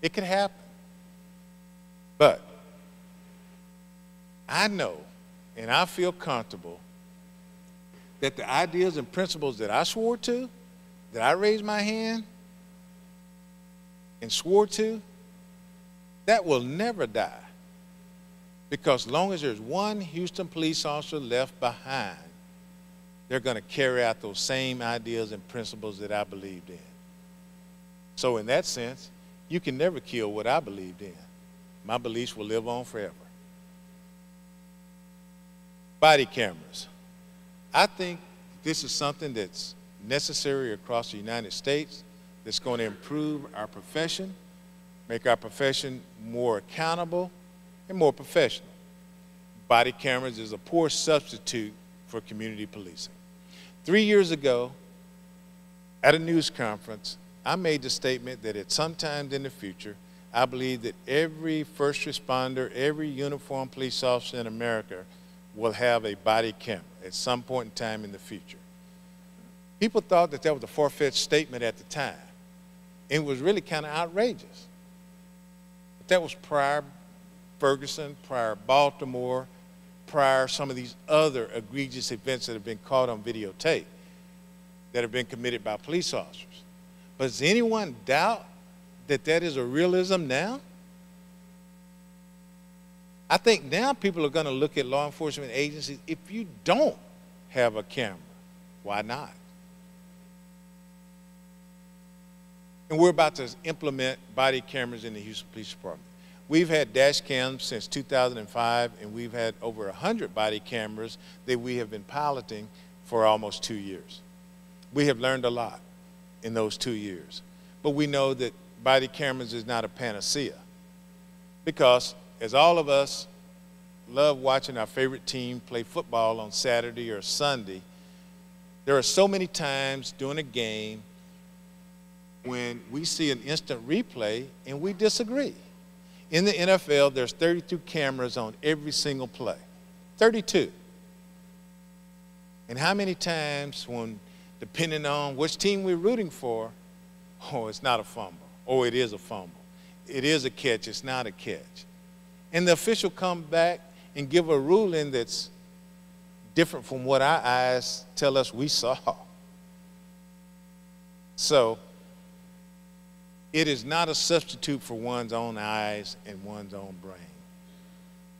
It could happen. But I know and I feel comfortable that the ideas and principles that I swore to, that I raised my hand and swore to, that will never die. Because long as there's one Houston police officer left behind, they're going to carry out those same ideas and principles that I believed in. So in that sense, you can never kill what I believed in. My beliefs will live on forever. Body cameras. I think this is something that's necessary across the United States that's going to improve our profession, make our profession more accountable and more professional. Body cameras is a poor substitute for community policing. Three years ago, at a news conference, I made the statement that at some time in the future, I believe that every first responder, every uniformed police officer in America will have a body cam at some point in time in the future. People thought that that was a far-fetched statement at the time. It was really kind of outrageous. But that was prior Ferguson, prior Baltimore, prior some of these other egregious events that have been caught on videotape that have been committed by police officers. But does anyone doubt that that is a realism now? I think now people are going to look at law enforcement agencies. If you don't have a camera, why not? And we're about to implement body cameras in the Houston Police Department. We've had dash cams since 2005, and we've had over 100 body cameras that we have been piloting for almost two years. We have learned a lot in those two years. But we know that body cameras is not a panacea because as all of us love watching our favorite team play football on Saturday or Sunday, there are so many times during a game when we see an instant replay and we disagree. In the NFL, there's 32 cameras on every single play. 32. And how many times when, depending on which team we're rooting for, oh, it's not a fumble. Oh, it is a fumble. It is a catch. It's not a catch. And the official come back and give a ruling that's different from what our eyes tell us we saw. So it is not a substitute for one's own eyes and one's own brain.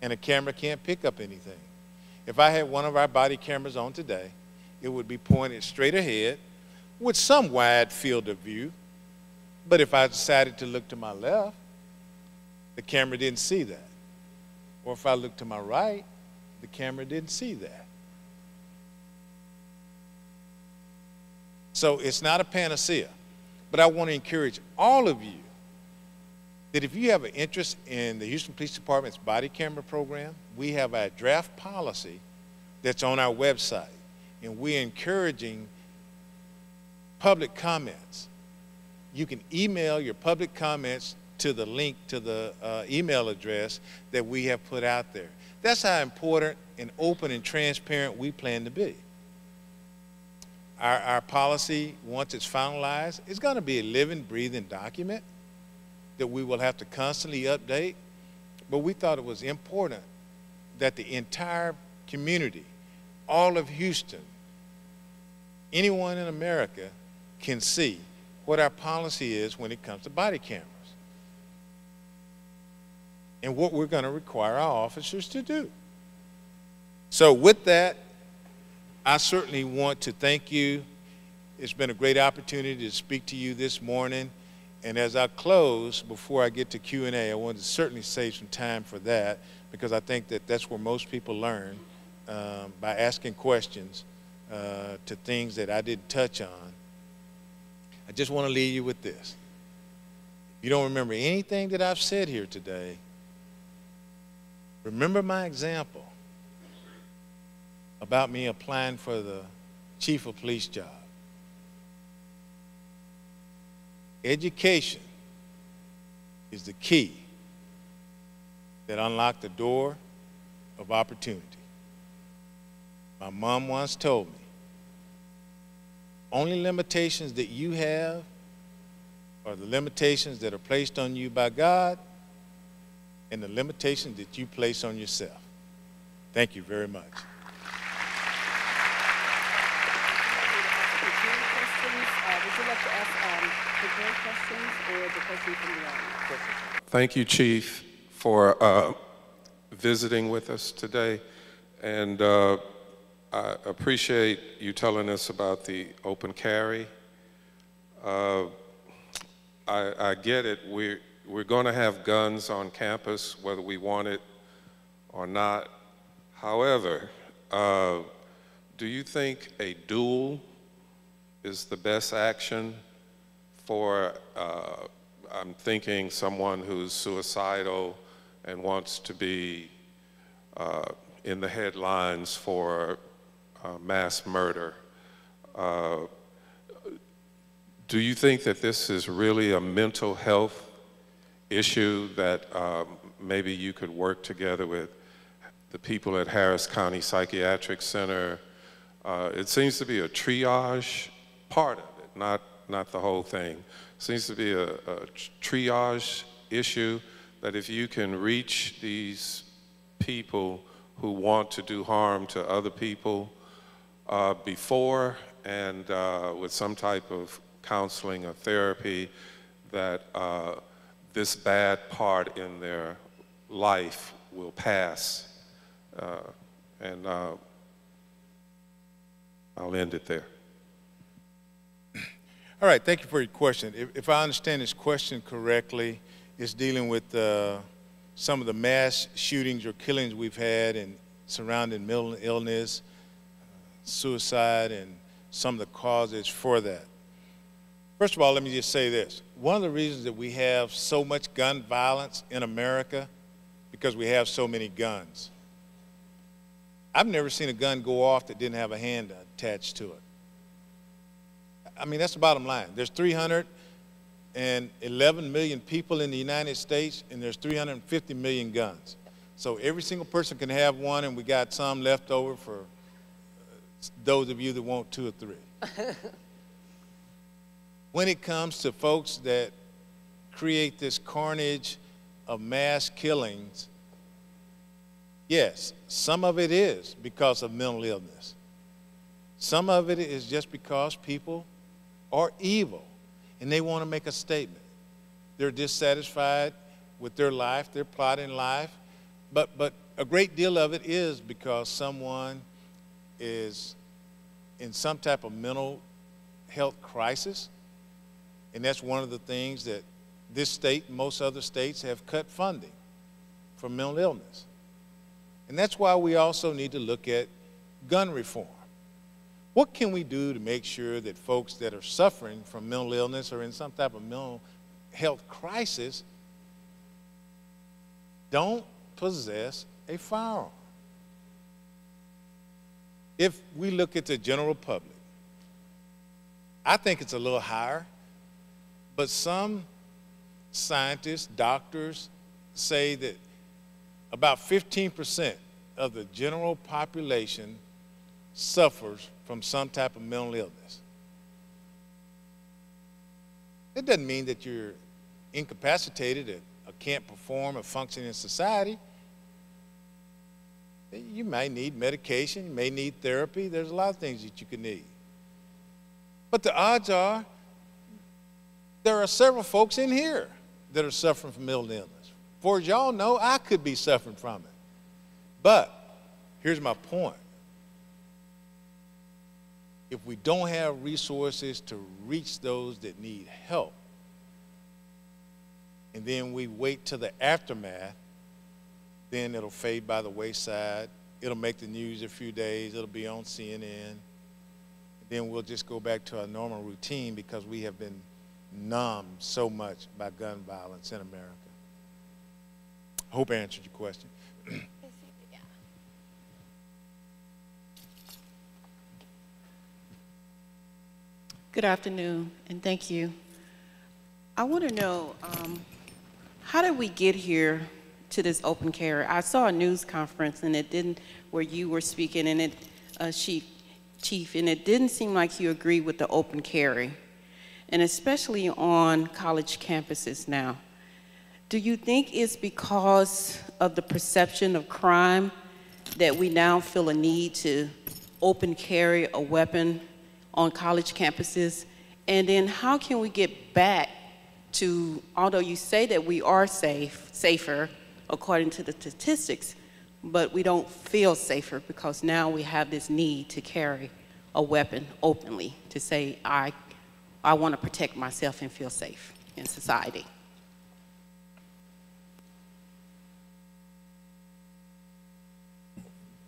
And a camera can't pick up anything. If I had one of our body cameras on today, it would be pointed straight ahead with some wide field of view. But if I decided to look to my left, the camera didn't see that. Or if I looked to my right, the camera didn't see that. So it's not a panacea. But I want to encourage all of you that if you have an interest in the Houston Police Department's body camera program, we have a draft policy that's on our website. And we're encouraging public comments. You can email your public comments to the link to the uh, email address that we have put out there. That's how important and open and transparent we plan to be our, our policy, once it's finalized, is going to be a living, breathing document that we will have to constantly update. But we thought it was important that the entire community, all of Houston, anyone in America can see what our policy is when it comes to body cameras and what we're going to require our officers to do. So with that, I certainly want to thank you. It's been a great opportunity to speak to you this morning. And as I close, before I get to Q&A, I want to certainly save some time for that because I think that that's where most people learn um, by asking questions uh, to things that I didn't touch on. I just want to leave you with this. If you don't remember anything that I've said here today, remember my example about me applying for the chief of police job. Education is the key that unlocked the door of opportunity. My mom once told me, only limitations that you have are the limitations that are placed on you by God and the limitations that you place on yourself. Thank you very much. Thank you, Chief, for uh, visiting with us today. And uh, I appreciate you telling us about the open carry. Uh, I, I, get it. We're, we're going to have guns on campus, whether we want it or not. However, uh, do you think a duel is the best action for, uh, I'm thinking someone who's suicidal and wants to be uh, in the headlines for uh, mass murder. Uh, do you think that this is really a mental health issue that um, maybe you could work together with the people at Harris County Psychiatric Center? Uh, it seems to be a triage part of it, not, not the whole thing. Seems to be a, a triage issue that if you can reach these people who want to do harm to other people uh, before and uh, with some type of counseling or therapy, that uh, this bad part in their life will pass. Uh, and uh, I'll end it there. All right, thank you for your question. If, if I understand this question correctly, it's dealing with uh, some of the mass shootings or killings we've had and surrounding mental illness, suicide, and some of the causes for that. First of all, let me just say this. One of the reasons that we have so much gun violence in America, because we have so many guns. I've never seen a gun go off that didn't have a hand attached to it. I mean, that's the bottom line. There's 311 million people in the United States, and there's 350 million guns. So every single person can have one, and we got some left over for uh, those of you that want two or three. when it comes to folks that create this carnage of mass killings, yes, some of it is because of mental illness. Some of it is just because people or evil, and they want to make a statement. They're dissatisfied with their life, their plot in life, but, but a great deal of it is because someone is in some type of mental health crisis, and that's one of the things that this state and most other states have cut funding for mental illness. And that's why we also need to look at gun reform. What can we do to make sure that folks that are suffering from mental illness or in some type of mental health crisis don't possess a firearm? If we look at the general public, I think it's a little higher, but some scientists, doctors say that about 15% of the general population suffers from some type of mental illness. It doesn't mean that you're incapacitated or can't perform or function in society. You may need medication, you may need therapy. There's a lot of things that you can need. But the odds are there are several folks in here that are suffering from mental illness. For as y'all know, I could be suffering from it. But here's my point. If we don't have resources to reach those that need help, and then we wait till the aftermath, then it'll fade by the wayside. It'll make the news a few days. It'll be on CNN. Then we'll just go back to our normal routine because we have been numbed so much by gun violence in America. Hope I answered your question. Good afternoon, and thank you. I want to know, um, how did we get here to this open carry? I saw a news conference, and it didn't, where you were speaking, and it, uh, Chief, Chief, and it didn't seem like you agreed with the open carry, and especially on college campuses now. Do you think it's because of the perception of crime that we now feel a need to open carry a weapon on college campuses? And then how can we get back to, although you say that we are safe, safer according to the statistics, but we don't feel safer because now we have this need to carry a weapon openly to say, I, I want to protect myself and feel safe in society.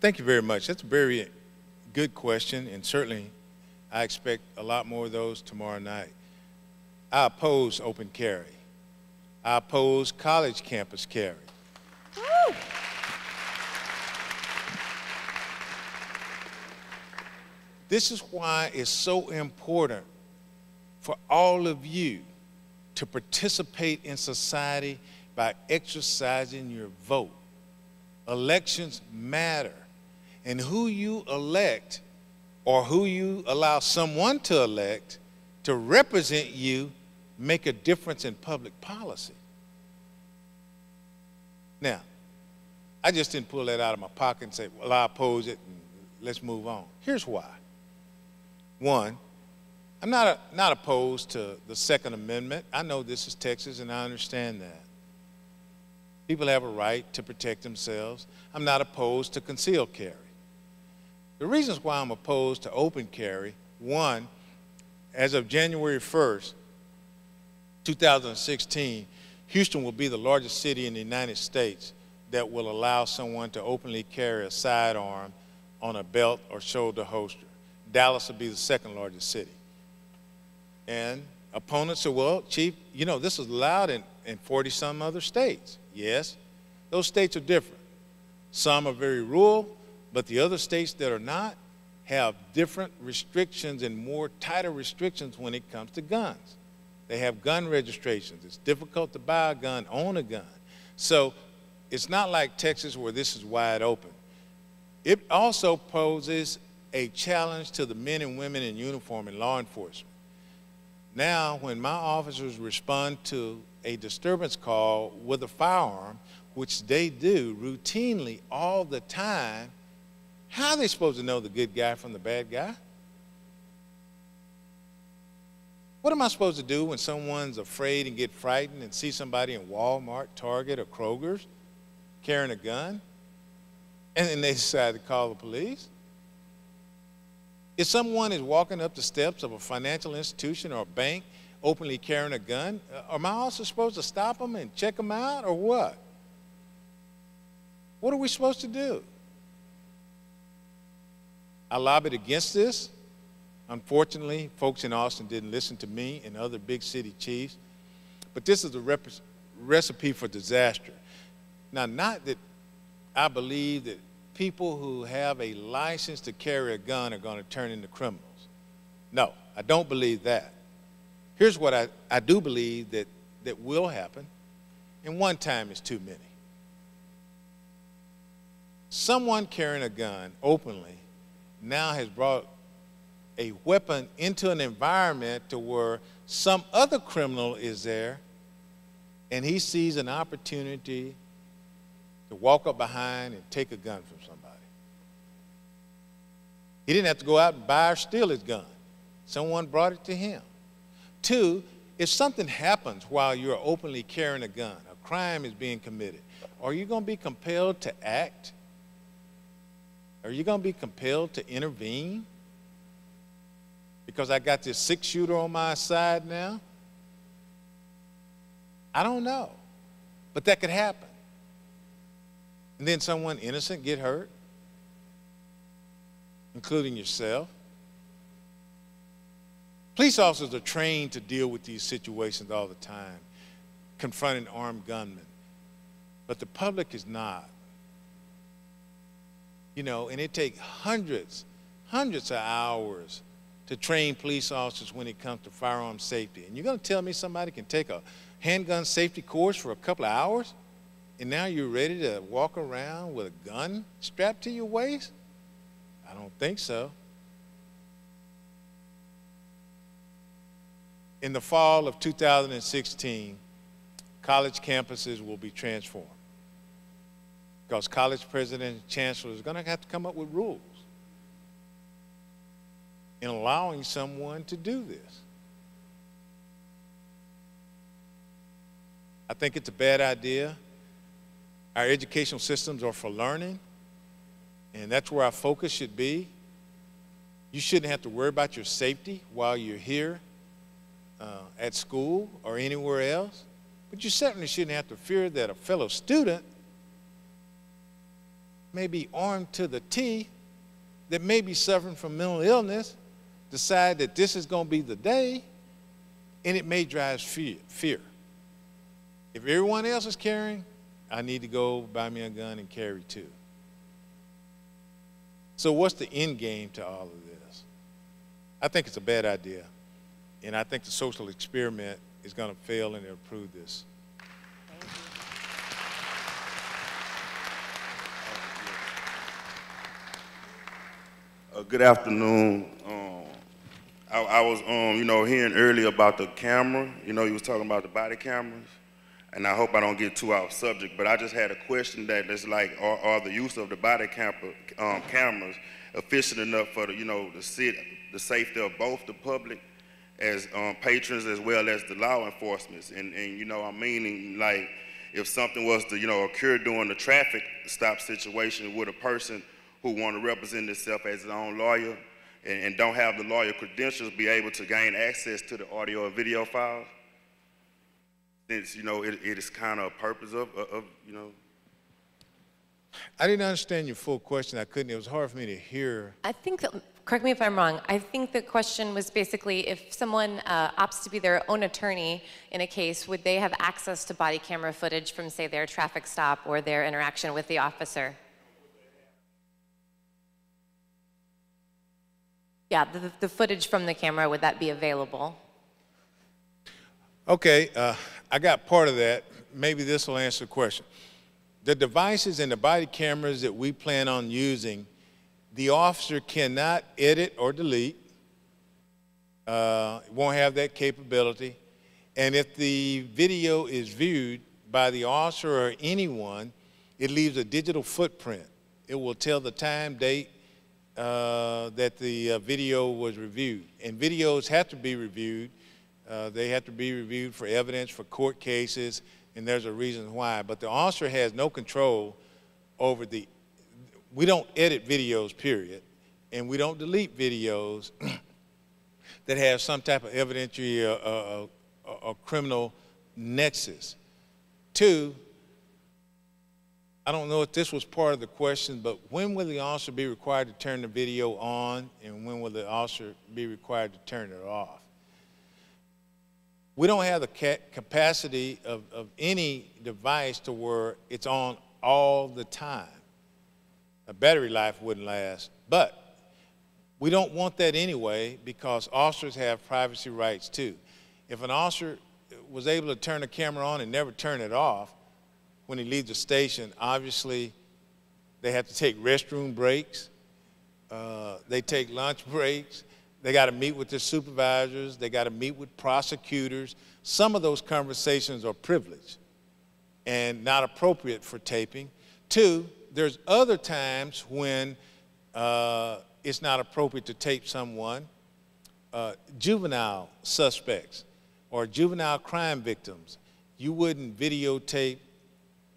Thank you very much. That's a very good question, and certainly I expect a lot more of those tomorrow night. I oppose open carry. I oppose college campus carry. Woo! This is why it's so important for all of you to participate in society by exercising your vote. Elections matter and who you elect or who you allow someone to elect to represent you make a difference in public policy. Now, I just didn't pull that out of my pocket and say, well, I oppose it and let's move on. Here's why. One, I'm not, a, not opposed to the Second Amendment. I know this is Texas and I understand that. People have a right to protect themselves. I'm not opposed to concealed carry. The reasons why I'm opposed to open carry, one, as of January 1st, 2016, Houston will be the largest city in the United States that will allow someone to openly carry a sidearm on a belt or shoulder holster. Dallas will be the second largest city. And opponents say, well, Chief, you know, this is allowed in, in 40 some other states. Yes, those states are different. Some are very rural, but the other states that are not have different restrictions and more tighter restrictions when it comes to guns. They have gun registrations. It's difficult to buy a gun, own a gun. So it's not like Texas where this is wide open. It also poses a challenge to the men and women in uniform in law enforcement. Now, when my officers respond to a disturbance call with a firearm, which they do routinely all the time, how are they supposed to know the good guy from the bad guy? What am I supposed to do when someone's afraid and get frightened and see somebody in Walmart, Target, or Kroger's carrying a gun and then they decide to call the police? If someone is walking up the steps of a financial institution or a bank openly carrying a gun, uh, am I also supposed to stop them and check them out or what? What are we supposed to do? I lobbied against this. Unfortunately, folks in Austin didn't listen to me and other big city chiefs. But this is a recipe for disaster. Now, not that I believe that people who have a license to carry a gun are going to turn into criminals. No, I don't believe that. Here's what I, I do believe that, that will happen, and one time is too many. Someone carrying a gun openly now has brought a weapon into an environment to where some other criminal is there and he sees an opportunity to walk up behind and take a gun from somebody. He didn't have to go out and buy or steal his gun. Someone brought it to him. Two, if something happens while you're openly carrying a gun, a crime is being committed, are you going to be compelled to act? Are you going to be compelled to intervene? Because I got this six shooter on my side now? I don't know. But that could happen. And then someone innocent get hurt, including yourself. Police officers are trained to deal with these situations all the time, confronting armed gunmen. But the public is not. You know, and it takes hundreds, hundreds of hours to train police officers when it comes to firearm safety. And you're going to tell me somebody can take a handgun safety course for a couple of hours and now you're ready to walk around with a gun strapped to your waist? I don't think so. In the fall of 2016, college campuses will be transformed because college presidents and chancellors are going to have to come up with rules in allowing someone to do this. I think it's a bad idea. Our educational systems are for learning, and that's where our focus should be. You shouldn't have to worry about your safety while you're here uh, at school or anywhere else, but you certainly shouldn't have to fear that a fellow student may be armed to the T, that may be suffering from mental illness, decide that this is going to be the day, and it may drive fear. fear. If everyone else is carrying, I need to go buy me a gun and carry too. So, what's the end game to all of this? I think it's a bad idea. And I think the social experiment is going to fail and it'll prove this. Uh, good afternoon. Um, I, I, was, um, you know, hearing earlier about the camera. You know, you was talking about the body cameras and I hope I don't get too off subject, but I just had a question that is like, are, are the use of the body camper, um, cameras efficient enough for the, you know, the, sit, the safety of both the public as um, patrons as well as the law enforcement? And, and, you know, I'm meaning like, if something was to, you know, occur during the traffic stop situation, would a person who want to represent themselves as his own lawyer and, and don't have the lawyer credentials be able to gain access to the audio or video files? since you know it, it is kind of a purpose of, of you know I didn't understand your full question. I couldn't. It was hard for me to hear. I think, that, correct me if I'm wrong, I think the question was basically if someone uh, opts to be their own attorney in a case, would they have access to body camera footage from, say, their traffic stop or their interaction with the officer? Yeah, the, the footage from the camera, would that be available? Okay, uh, I got part of that. Maybe this will answer the question. The devices and the body cameras that we plan on using, the officer cannot edit or delete. Uh, won't have that capability. And if the video is viewed by the officer or anyone, it leaves a digital footprint. It will tell the time, date uh, that the uh, video was reviewed. And videos have to be reviewed uh, they have to be reviewed for evidence for court cases, and there's a reason why. But the officer has no control over the, we don't edit videos, period, and we don't delete videos that have some type of evidentiary or, uh, uh, uh, criminal nexus. Two, I don't know if this was part of the question, but when will the officer be required to turn the video on and when will the officer be required to turn it off? we don't have the ca capacity of, of any device to where it's on all the time. A battery life wouldn't last. But we don't want that anyway because officers have privacy rights too. If an officer was able to turn the camera on and never turn it off when he leaves the station, obviously they have to take restroom breaks, uh, they take lunch breaks, they got to meet with their supervisors. They got to meet with prosecutors. Some of those conversations are privileged and not appropriate for taping. Two, there's other times when uh, it's not appropriate to tape someone. uh, juvenile suspects or juvenile crime victims, you wouldn't videotape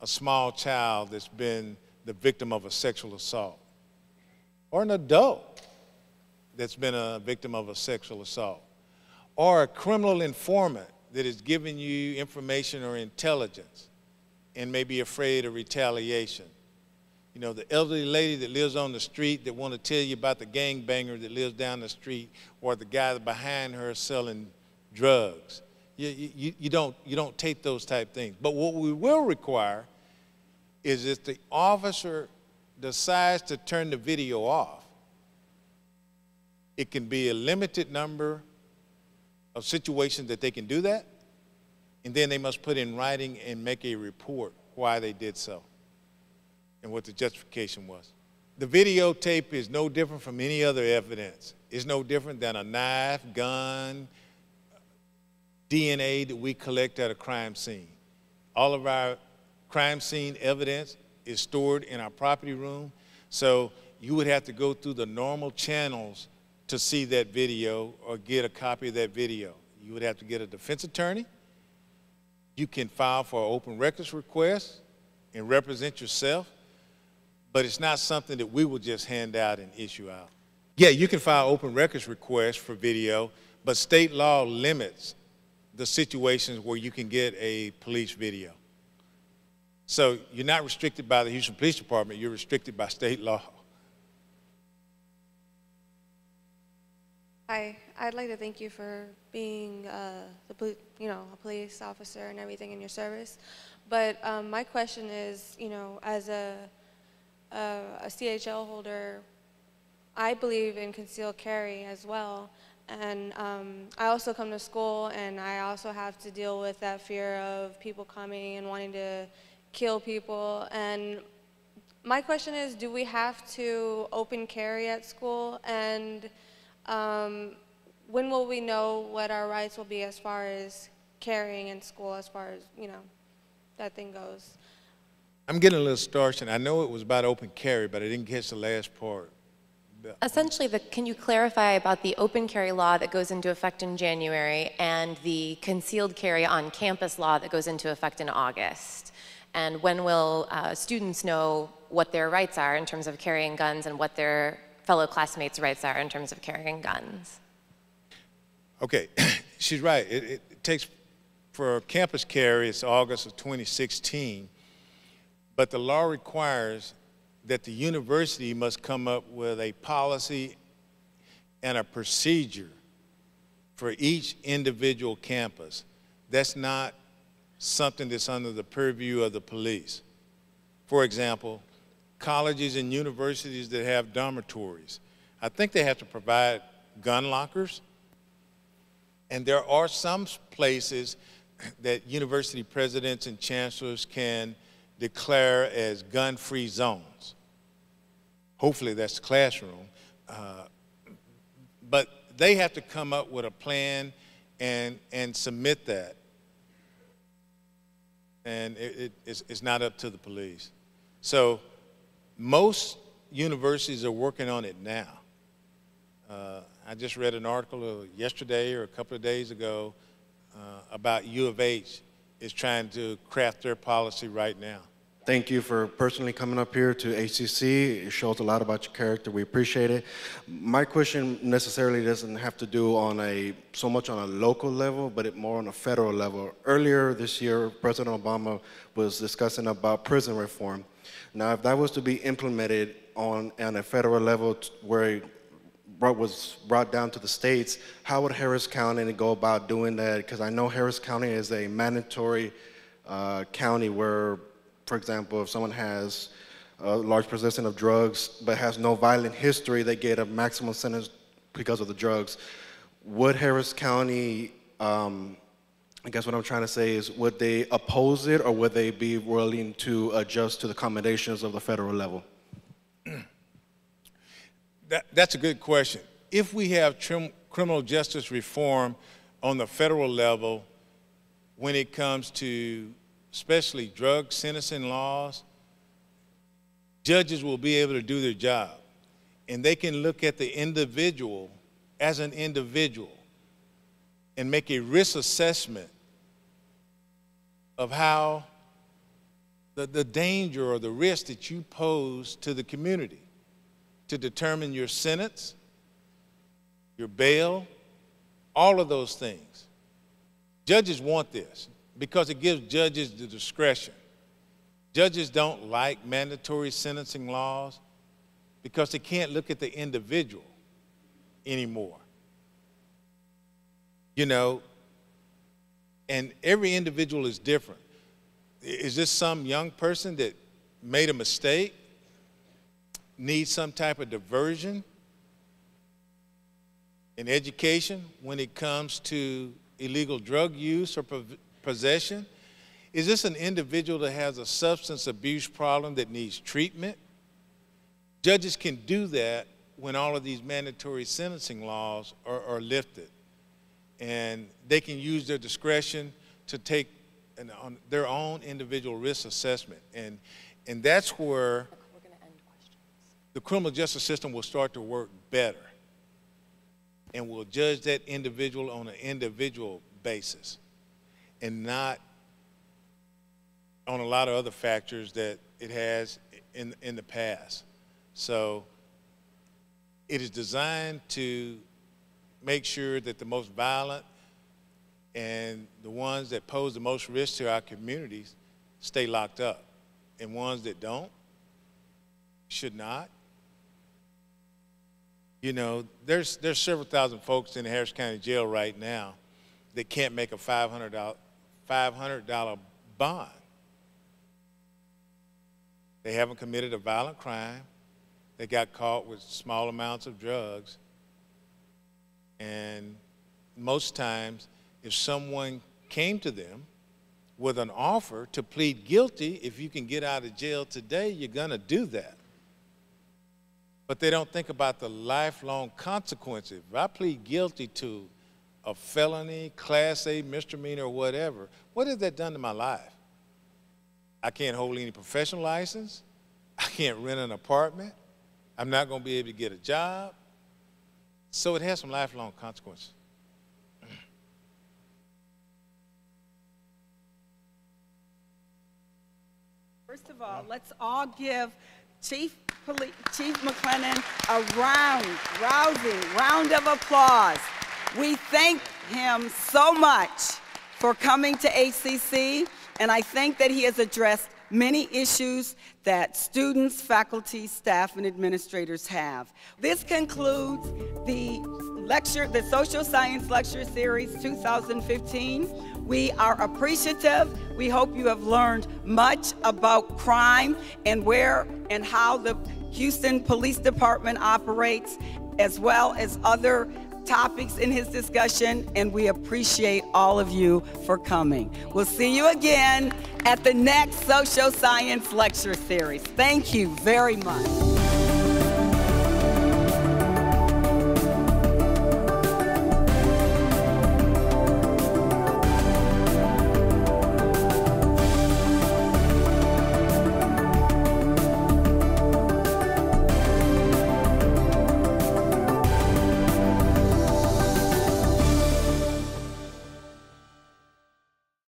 a small child that's been the victim of a sexual assault or an adult that's been a victim of a sexual assault or a criminal informant that is giving you information or intelligence and may be afraid of retaliation. You know, the elderly lady that lives on the street that want to tell you about the gangbanger that lives down the street or the guy behind her selling drugs. You, you, you, don't, you don't take those type things. But what we will require is if the officer decides to turn the video off, it can be a limited number of situations that they can do that, and then they must put in writing and make a report why they did so and what the justification was. The videotape is no different from any other evidence. It's no different than a knife, gun, DNA that we collect at a crime scene. All of our crime scene evidence is stored in our property room, so you would have to go through the normal channels to see that video or get a copy of that video. You would have to get a defense attorney. You can file for an open records request and represent yourself but it's not something that we will just hand out and issue out. Yeah, you can file open records requests for video, but state law limits the situations where you can get a police video. So you're not restricted by the Houston Police Department, you're restricted by state law. Hi, I'd like to thank you for being uh, the you know a police officer and everything in your service. But um, my question is, you know, as a uh, a CHL holder, I believe in concealed carry as well. And um, I also come to school and I also have to deal with that fear of people coming and wanting to kill people. And my question is, do we have to open carry at school? And um, when will we know what our rights will be as far as carrying in school, as far as, you know, that thing goes? I'm getting a little starched, and I know it was about open carry, but I didn't catch the last part. Essentially, the, can you clarify about the open carry law that goes into effect in January and the concealed carry on campus law that goes into effect in August? And when will uh, students know what their rights are in terms of carrying guns and what their fellow classmates' rights are in terms of carrying guns? Okay, she's right. It, it takes, for campus carry, it's August of 2016. But the law requires that the university must come up with a policy and a procedure for each individual campus. That's not something that's under the purview of the police. For example, colleges and universities that have dormitories, I think they have to provide gun lockers. And there are some places that university presidents and chancellors can declare as gun-free zones. Hopefully that's the classroom. Uh, but they have to come up with a plan and, and submit that. And it, it, it's, it's not up to the police. So most universities are working on it now. Uh, I just read an article yesterday or a couple of days ago uh, about U of H is trying to craft their policy right now. Thank you for personally coming up here to HCC. It shows a lot about your character. We appreciate it. My question necessarily doesn't have to do on a so much on a local level, but it more on a federal level. Earlier this year, President Obama was discussing about prison reform. Now, if that was to be implemented on, on a federal level where it was brought down to the states, how would Harris County go about doing that? Because I know Harris County is a mandatory uh, county where for example, if someone has a large possession of drugs but has no violent history, they get a maximum sentence because of the drugs. Would Harris County, um, I guess what I'm trying to say is, would they oppose it or would they be willing to adjust to the accommodations of the federal level? That, that's a good question. If we have criminal justice reform on the federal level when it comes to especially drug sentencing laws, judges will be able to do their job. And they can look at the individual as an individual and make a risk assessment of how the, the danger or the risk that you pose to the community to determine your sentence, your bail, all of those things. Judges want this because it gives judges the discretion. Judges don't like mandatory sentencing laws because they can't look at the individual anymore. You know, and every individual is different. Is this some young person that made a mistake, needs some type of diversion in education when it comes to illegal drug use or possession? Is this an individual that has a substance abuse problem that needs treatment? Judges can do that when all of these mandatory sentencing laws are, are lifted. And they can use their discretion to take an, on their own individual risk assessment. And, and that's where the criminal justice system will start to work better. And will judge that individual on an individual basis and not on a lot of other factors that it has in, in the past. So it is designed to make sure that the most violent and the ones that pose the most risk to our communities stay locked up. And ones that don't should not. You know, there's, there's several thousand folks in the Harris County Jail right now that can't make a $500, $500 bond. They haven't committed a violent crime. They got caught with small amounts of drugs. And most times, if someone came to them with an offer to plead guilty, if you can get out of jail today, you're going to do that. But they don't think about the lifelong consequences. If I plead guilty to a felony, class A misdemeanor, or whatever, what has that done to my life? I can't hold any professional license. I can't rent an apartment. I'm not going to be able to get a job. So it has some lifelong consequences. First of all, let's all give Chief, Poli Chief McClelland a round, rousing round of applause. We thank him so much for coming to HCC, and I think that he has addressed many issues that students, faculty, staff, and administrators have. This concludes the lecture, the Social Science Lecture Series 2015. We are appreciative. We hope you have learned much about crime and where and how the Houston Police Department operates, as well as other topics in his discussion, and we appreciate all of you for coming. We'll see you again at the next Social Science Lecture Series. Thank you very much.